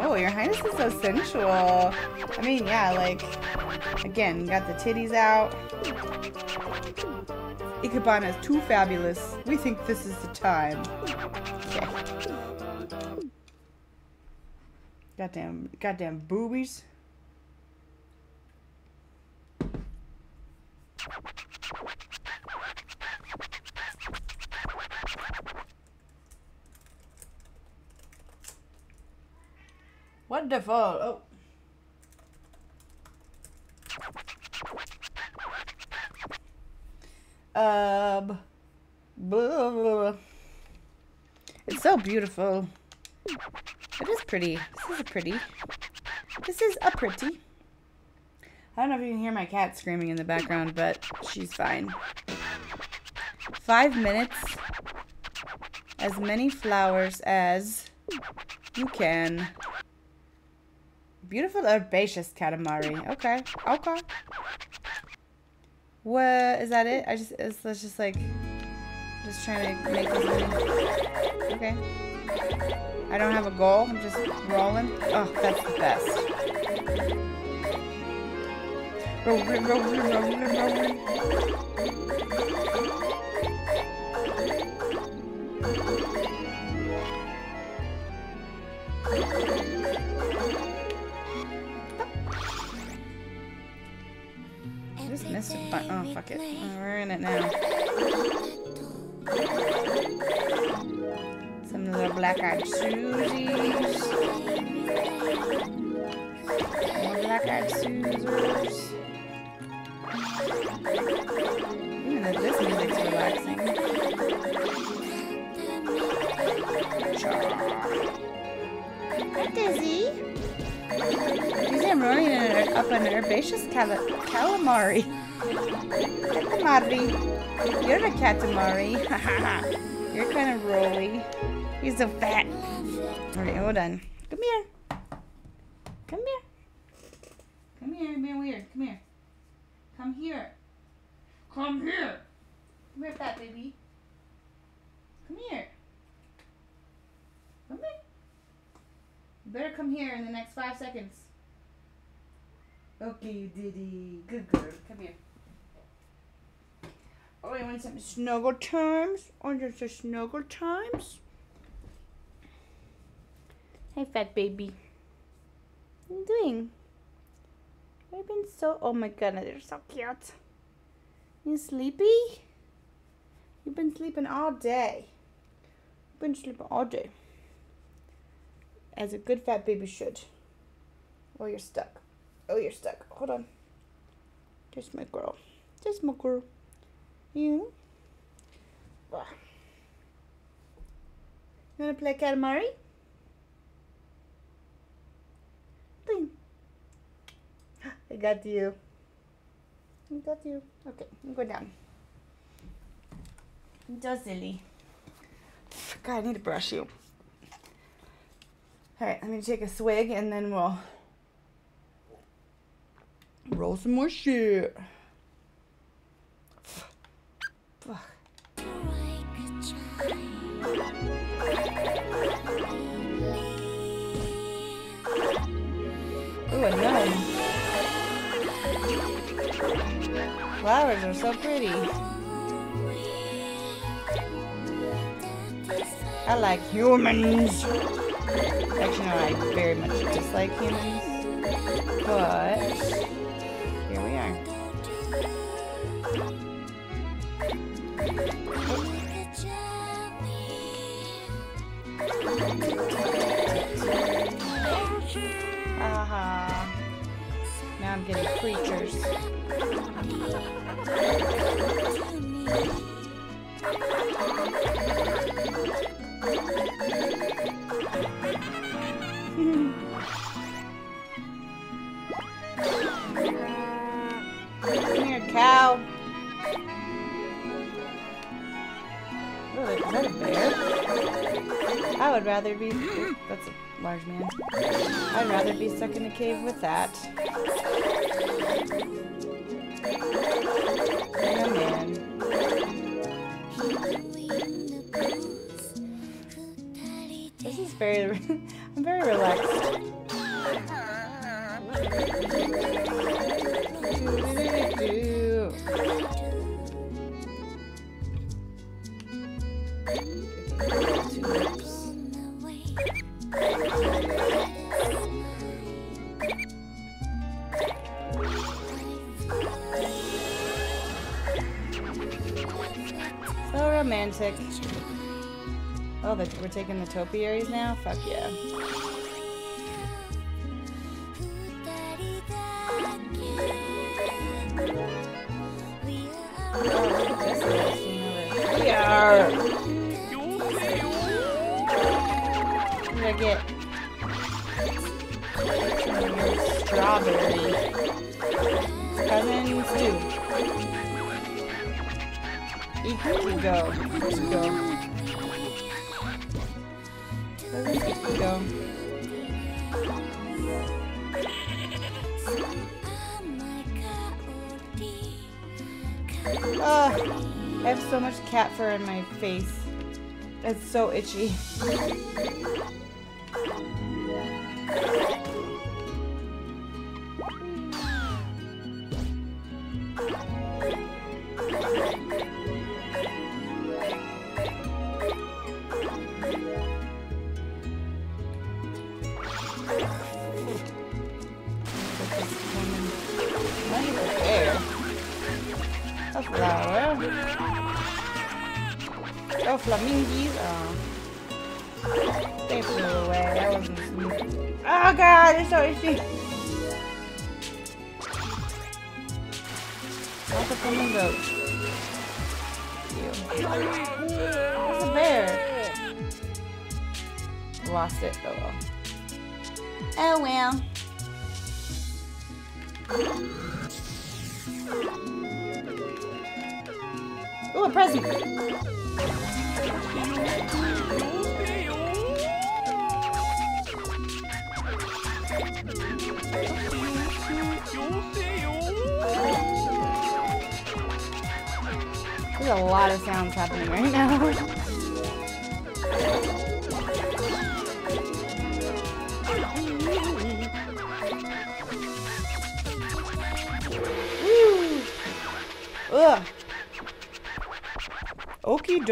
Oh, your highness is so sensual. I mean, yeah, like, again, got the titties out. Ikebana is too fabulous. We think this is the time. Goddamn, goddamn boobies. Wonderful. Oh. Um. blah, blah, blah. It's so beautiful. It is pretty. This is a pretty. This is a pretty. I don't know if you can hear my cat screaming in the background, but she's fine. Five minutes. As many flowers as you can. Beautiful herbaceous Katamari. Okay. Okay. What is that it? I just it's, it's just like just trying to make this. Okay. I don't have a goal. I'm just rolling. Oh, that's the best. Rolling, rolling, rolling, rolling. missed a bunch. Oh, fuck it. We're in it now. Some little black-eyed Susies. More black-eyed Susers. Even though this music's relaxing. Hi, Dizzy. These are rolling in up an herbaceous cal- calamari. Catamari. You're a catamari. You're kind of rolly. He's so fat. Alright, hold on. Come here. Come here. Come here, you're being weird. Come here. Come here. Come here. Come here, fat baby. Come here. Come here. You better come here in the next five seconds. Okay, Diddy. Good girl. Come here. Oh, you want some snuggle times? Or just a snuggle times? Hey, fat baby. What are you doing? I've been so. Oh my goodness, they're so cute. You sleepy? You've been sleeping all day. You've been sleeping all day. As a good fat baby should. Oh, you're stuck. Oh, you're stuck. Hold on. Just my girl. Just my girl. You? You wanna play calamari? I got you. I got you. Okay, go down. So silly. God, I need to brush you. Alright, I'm gonna take a swig and then we'll roll some more shit. Fuck. Ooh, a gnome. Flowers are so pretty. I like humans. Actually, no, I very much dislike humans. But here we are. Aha. Now I'm getting creatures. Come here, cow. Is that a bear? I would rather be... That's a large man. I'd rather be stuck in a cave with that. Than a man. This is very. I'm very relaxed. We're taking the topiaries now? Fuck yeah. Look at this little scene over here. What did I get? Strawberry. Cousins two. Eat go. Let's go. Let's go. Oh, I have so much cat fur in my face. It's so itchy.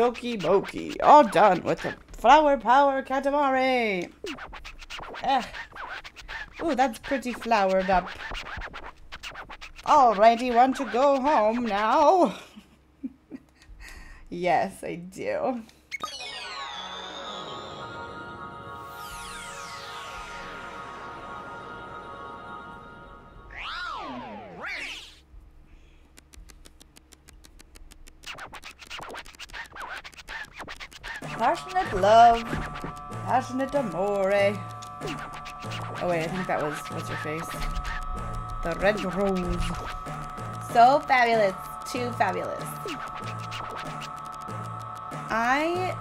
Okie mokey. All done with the flower power katamari. Eh. Ooh, that's pretty flowered up. Alrighty, want to go home now? yes, I do. Passionate love. Passionate amore. Oh wait, I think that was what's your face? The red rose. So fabulous. Too fabulous. I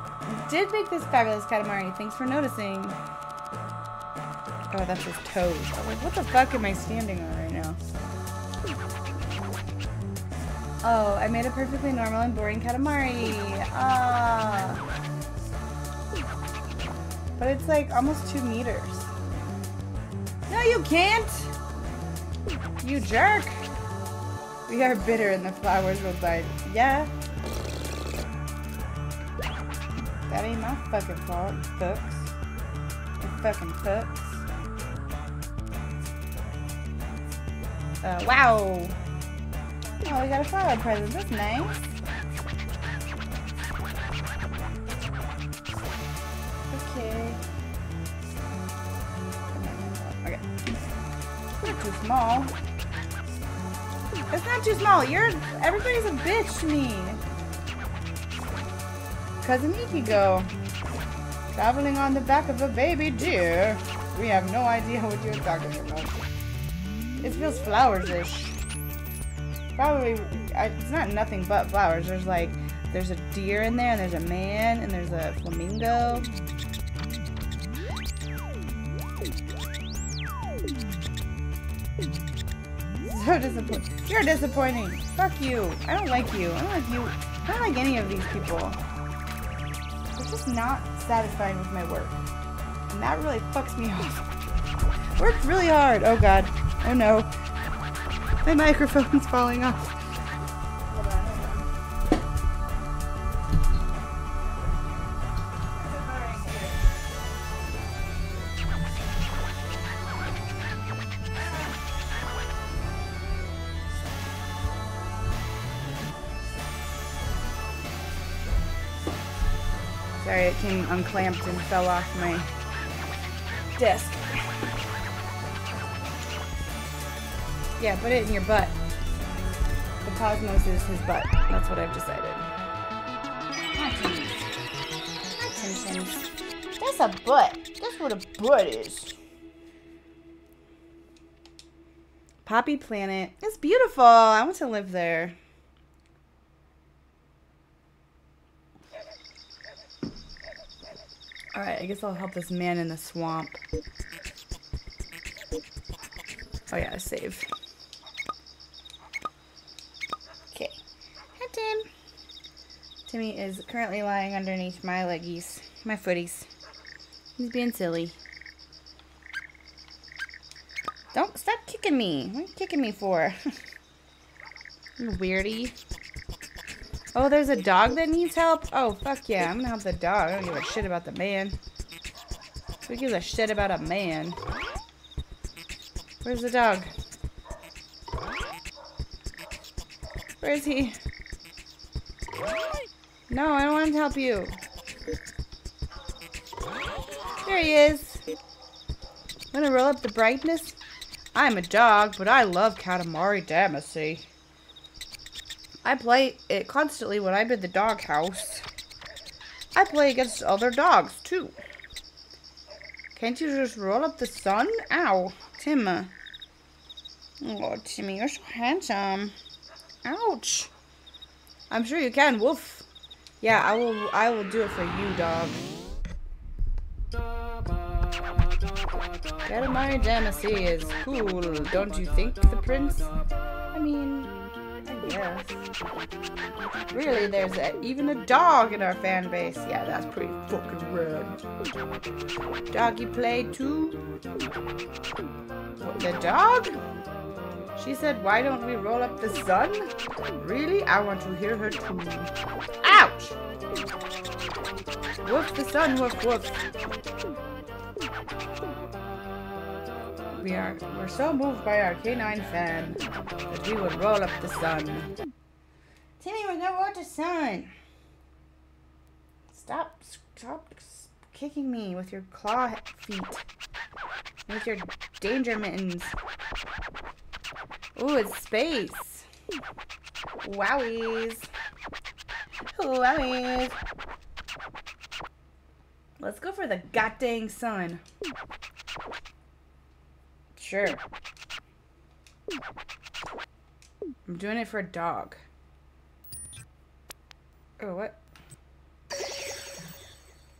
did make this fabulous Katamari. Thanks for noticing. Oh, that's his toes. I was like, what the fuck am I standing on right now? Oh, I made a perfectly normal and boring Katamari. Ah. But it's like almost two meters. No, you can't! You jerk! We are bitter and the flowers will die. Yeah. That ain't my fucking fault, fucks. You fucking fucks. Uh, wow! Oh, we got a flower present. That's nice. Small. It's not too small. You're everybody's a bitch to me. Cousin Ichigo. Traveling on the back of a baby deer. We have no idea what you're talking about. It feels flowers-ish. Probably, it's not nothing but flowers. There's like, there's a deer in there, and there's a man, and there's a flamingo. So disappointing. You're disappointing. Fuck you. I don't like you. I don't like you. I don't like any of these people. They're just not satisfying with my work. And that really fucks me off. Worked really hard. Oh god. Oh no. My microphone's falling off. Came unclamped and fell off my desk. Yeah, put it in your butt. The cosmos is his butt. That's what I've decided. That's a butt. That's what a butt is. Poppy Planet. It's beautiful. I want to live there. Alright, I guess I'll help this man in the swamp. Oh yeah, save. Okay. Hi, Tim. Timmy is currently lying underneath my leggies, my footies. He's being silly. Don't stop kicking me. What are you kicking me for? Weirdy. Oh, there's a dog that needs help? Oh, fuck yeah. I'm gonna help the dog. I don't give a shit about the man. Who gives a shit about a man? Where's the dog? Where is he? No, I don't want to help you. There he is. I'm gonna roll up the brightness? I'm a dog, but I love Katamari Damacy. I play it constantly when I'm in the doghouse. I play against other dogs, too. Can't you just roll up the sun? Ow, Tim. Oh, Timmy, you're so handsome. Ouch. I'm sure you can. Woof. Yeah, I will. I will do it for you, dog. Katamari Damacy is cool, don't you think, the prince? I mean, Guess. Really, there's a, even a dog in our fan base. Yeah, that's pretty fucking rad. Doggy play too? What, the dog? She said, why don't we roll up the sun? Really? I want to hear her too. Ouch! Woof the sun, woof woof. We are we're so moved by our canine fan that we would roll up the sun. Timmy, we're gonna up the sun. Stop stop kicking me with your claw feet. With your danger mittens. Ooh, it's space. Wowies. Wowies. Let's go for the goddamn sun. Sure. I'm doing it for a dog. Oh, what?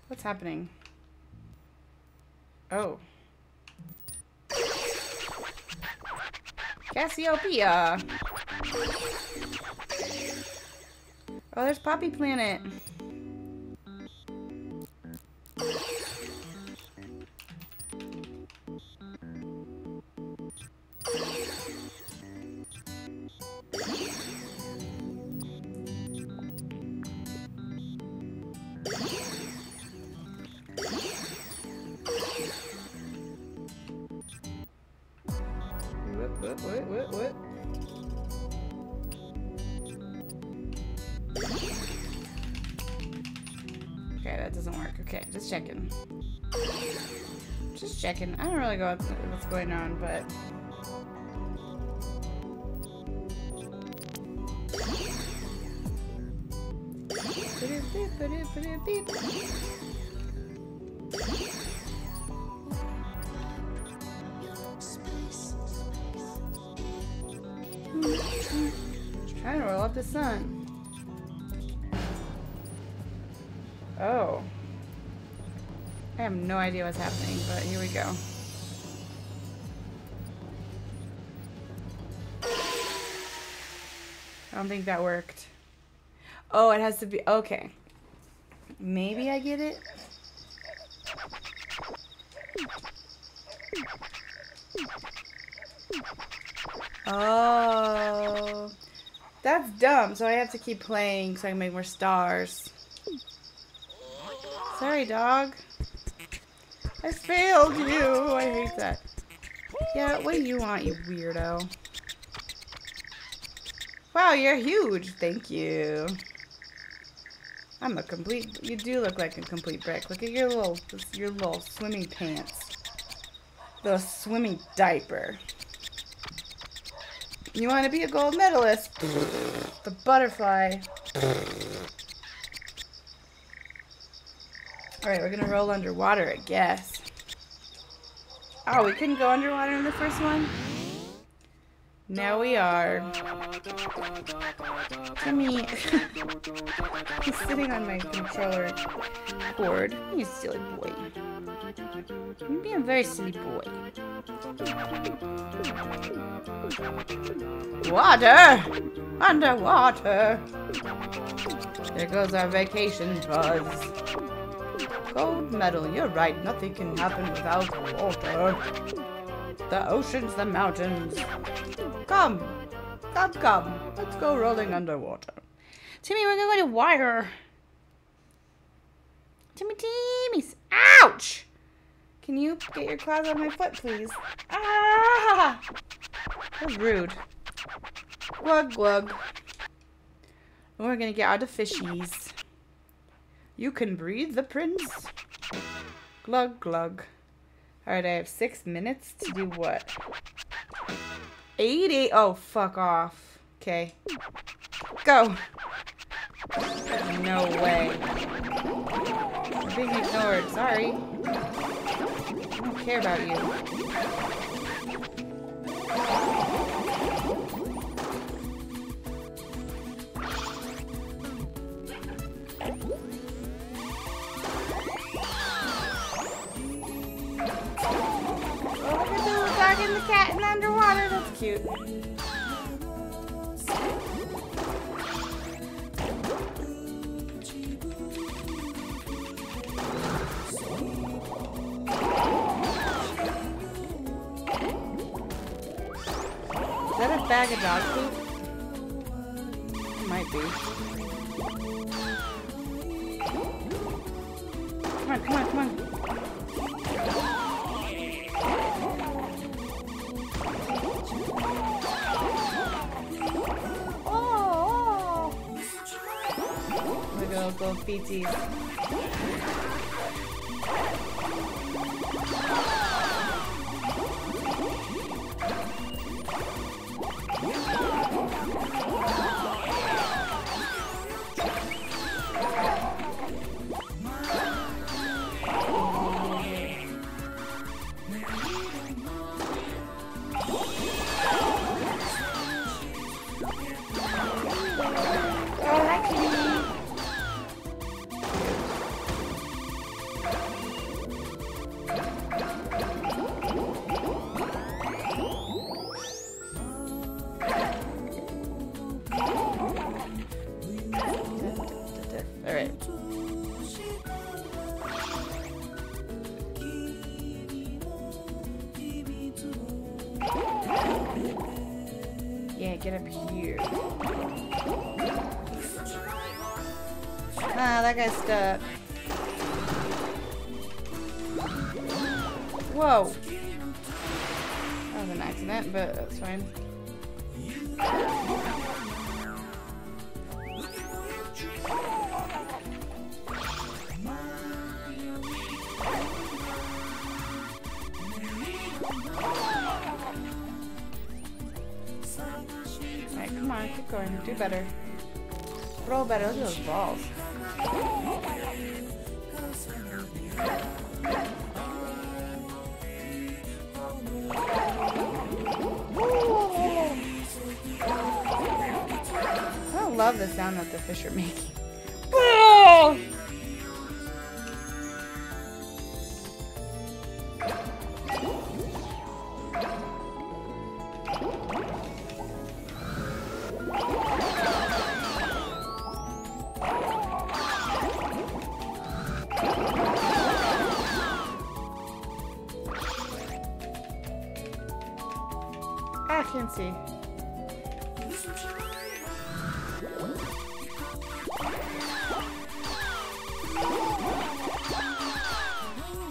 What's happening? Oh. Cassiopeia! Oh, there's Poppy Planet. Don't oh, know what's, what's going on, but... Trying to roll up the sun. Oh. I have no idea what's happening, but here we go. Don't think that worked. Oh, it has to be. Okay. Maybe I get it. Oh. That's dumb, so I have to keep playing so I can make more stars. Sorry, dog. I failed you. I hate that. Yeah, what do you want, you weirdo? Wow, you're huge. Thank you. I'm a complete. You do look like a complete brick. Look at your little, your little swimming pants. The swimming diaper. You want to be a gold medalist? the butterfly. Alright, we're gonna roll underwater, I guess. Oh, we couldn't go underwater in the first one? Now we are. Timmy. He's sitting on my controller cord. You silly boy. You're being a very silly boy. Water! Underwater! There goes our vacation buzz. Gold medal, you're right. Nothing can happen without water. The oceans, the mountains. Come. Come, come. Let's go rolling underwater. Timmy, we're going to water. Timmy, Timmy. Ouch! Can you get your claws on my foot, please? Ah! That was rude. Glug, glug. We're gonna get out of fishies. You can breathe the prince. Glug glug. Alright, I have six minutes to do what? 80? Oh, fuck off. Okay. Go! No way. Being ignored. Sorry. I don't care about you. And cat in the underwater. That's cute. Is that a bag of dog? It might be. Come on, come on, come on. Oh. Look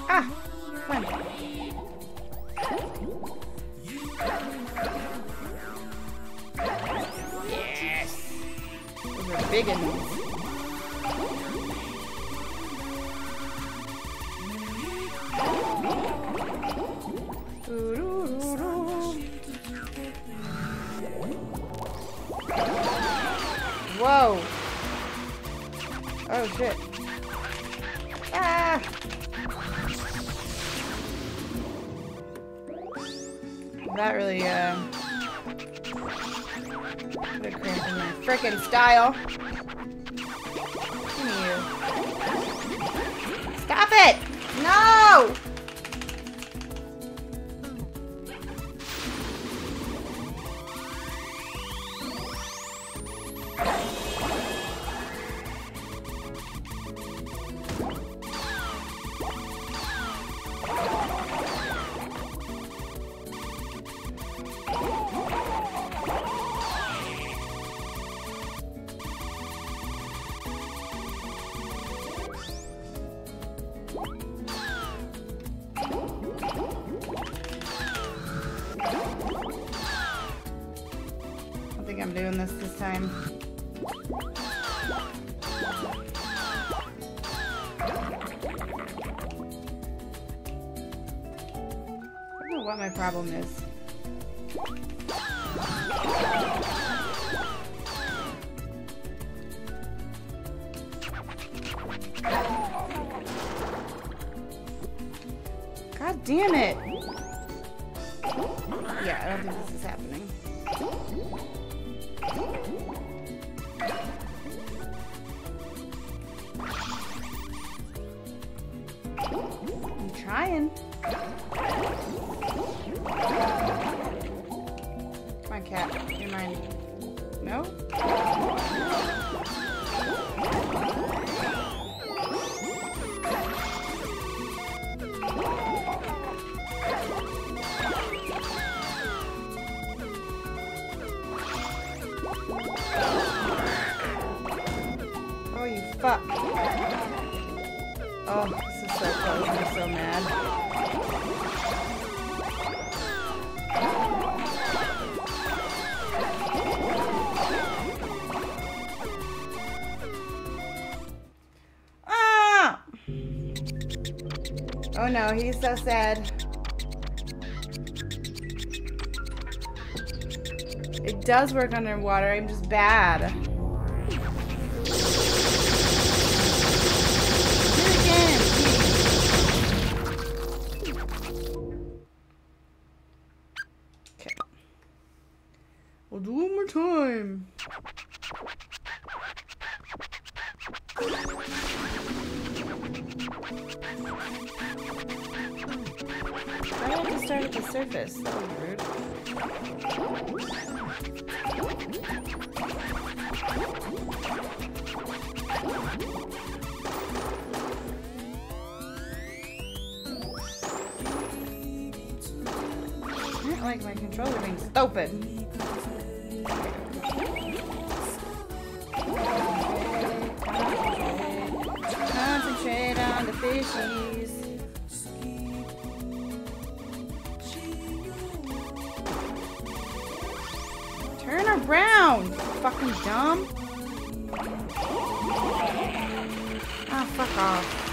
Ah, come. Yes. Those are big ones. Really, uh, a cramp in my frickin' style. Stop it! No! know. He's so sad. It does work underwater. I'm just bad. tread on the fishies. Turn around, fucking dumb. Ah, oh, fuck off.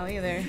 now either.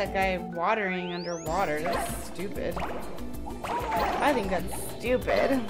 That guy watering underwater? That's stupid. I think that's stupid.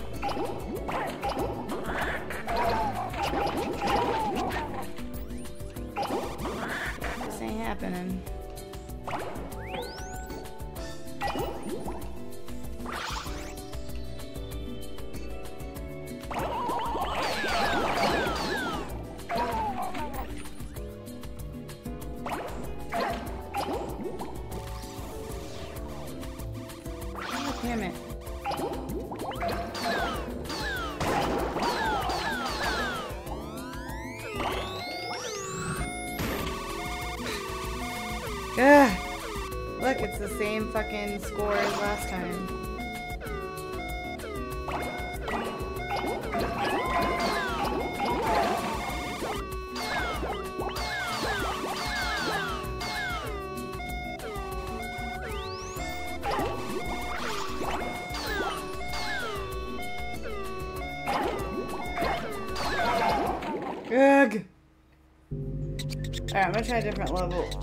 Try a different level.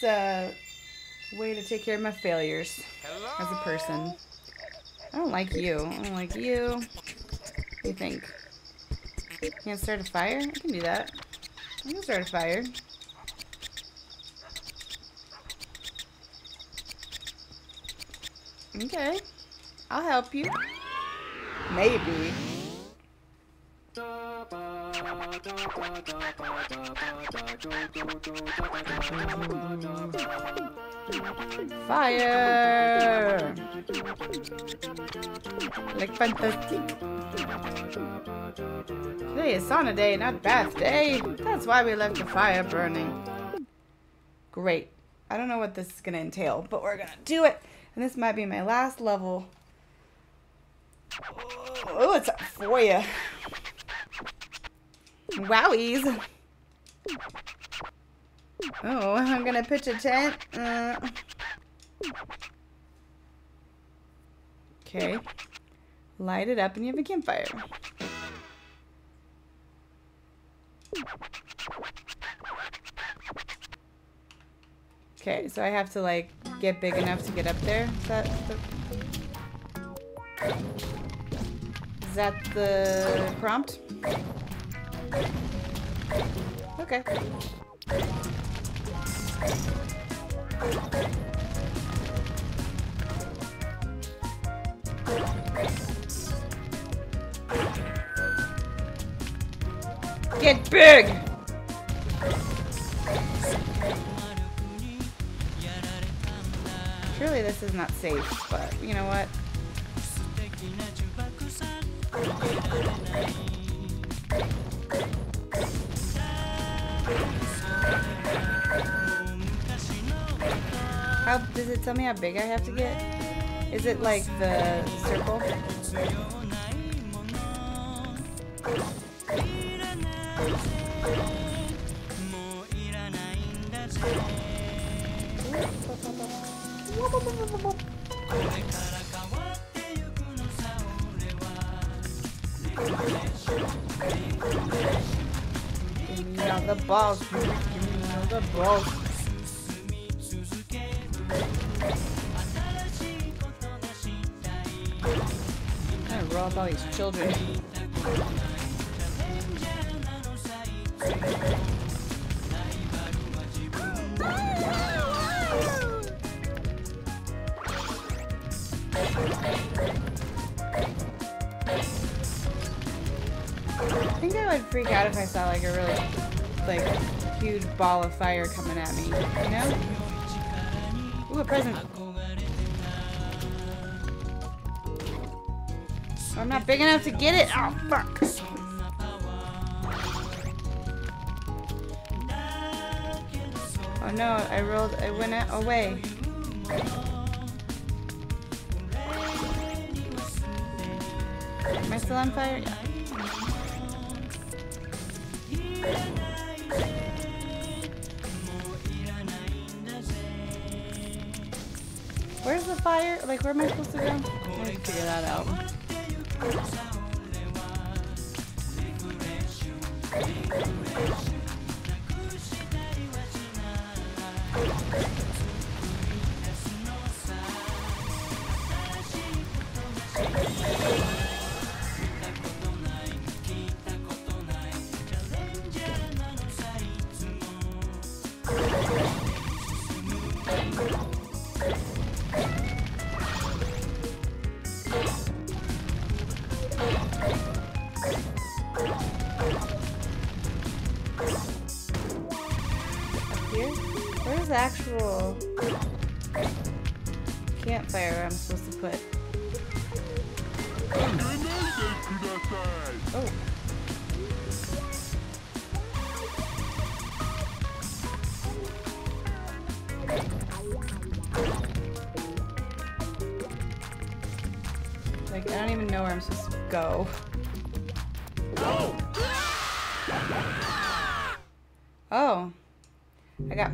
What a way to take care of my failures as a person. I don't like you. I don't like you. What do you think? Can't start a fire? I can do that. I can start a fire. Okay. I'll help you. Maybe. Fire! Like fantastic. Today is sauna day, not bath day. That's why we left the fire burning. Great. I don't know what this is gonna entail, but we're gonna do it. And this might be my last level. Oh, it's up for you. Wowies. Oh, I'm gonna pitch a tent. Uh. Okay. Light it up and you have a campfire. Okay, so I have to like get big enough to get up there. Is that the Is that the prompt? Okay. Get big! Surely this is not safe, but you know what? How does it tell me how big I have to get? Is it like the circle? All the balls. The balls. I'm gonna all these children. I think I would freak out if I saw like a really like huge ball of fire coming at me, you know? Ooh, a present. I'm not big enough to get it. Oh, fuck. Oh no, I rolled, I went away. Am I still on fire? Yeah. Like, where am I supposed to go? I need to figure that out.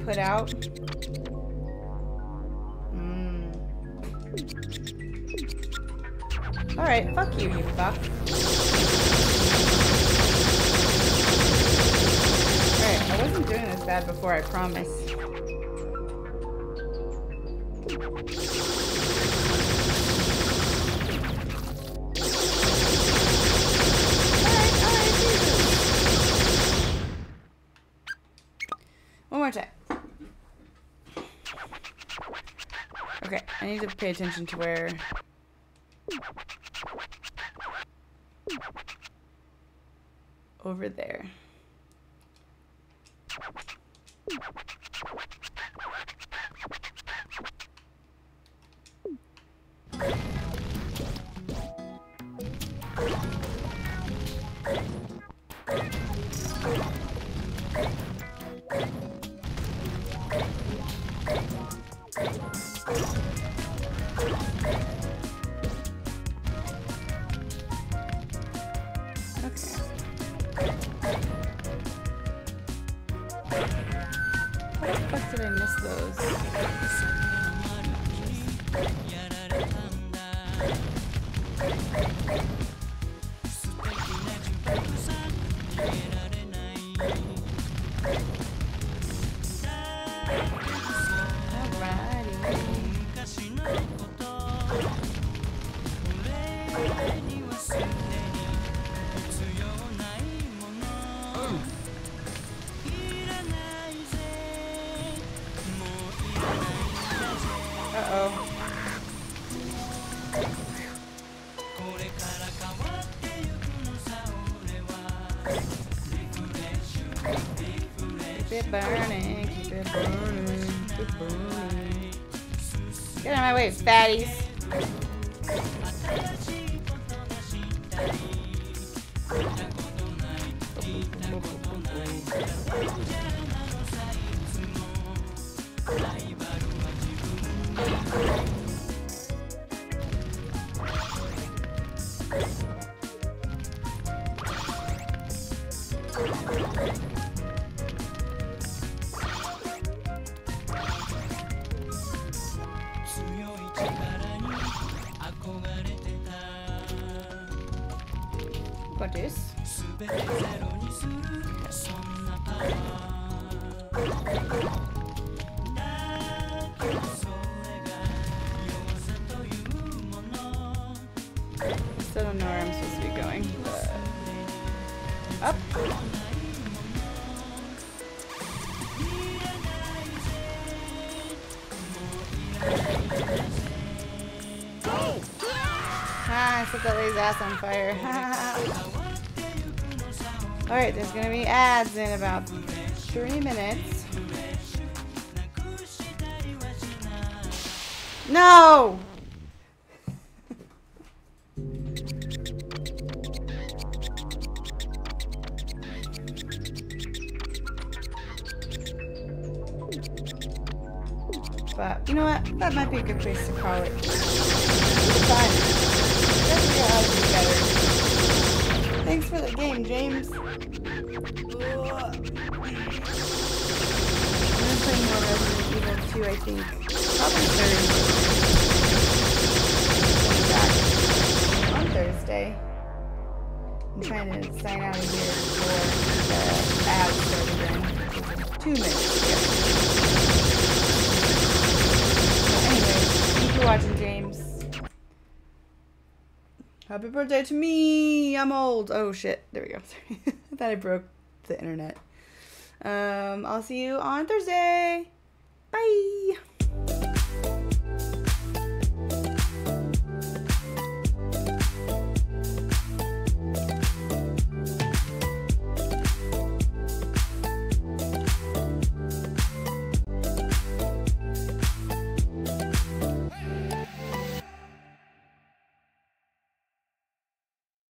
Put out. Mm. Alright, fuck you, you fuck. Alright, I wasn't doing this bad before, I promise. Attention to where. burning, keep it burning, keep it burning. Get out of my way, fatties. fire. Alright, there's gonna be ads in about three minutes. another to me. I'm old. Oh shit. There we go. Sorry. I thought I broke the internet. Um, I'll see you on Thursday.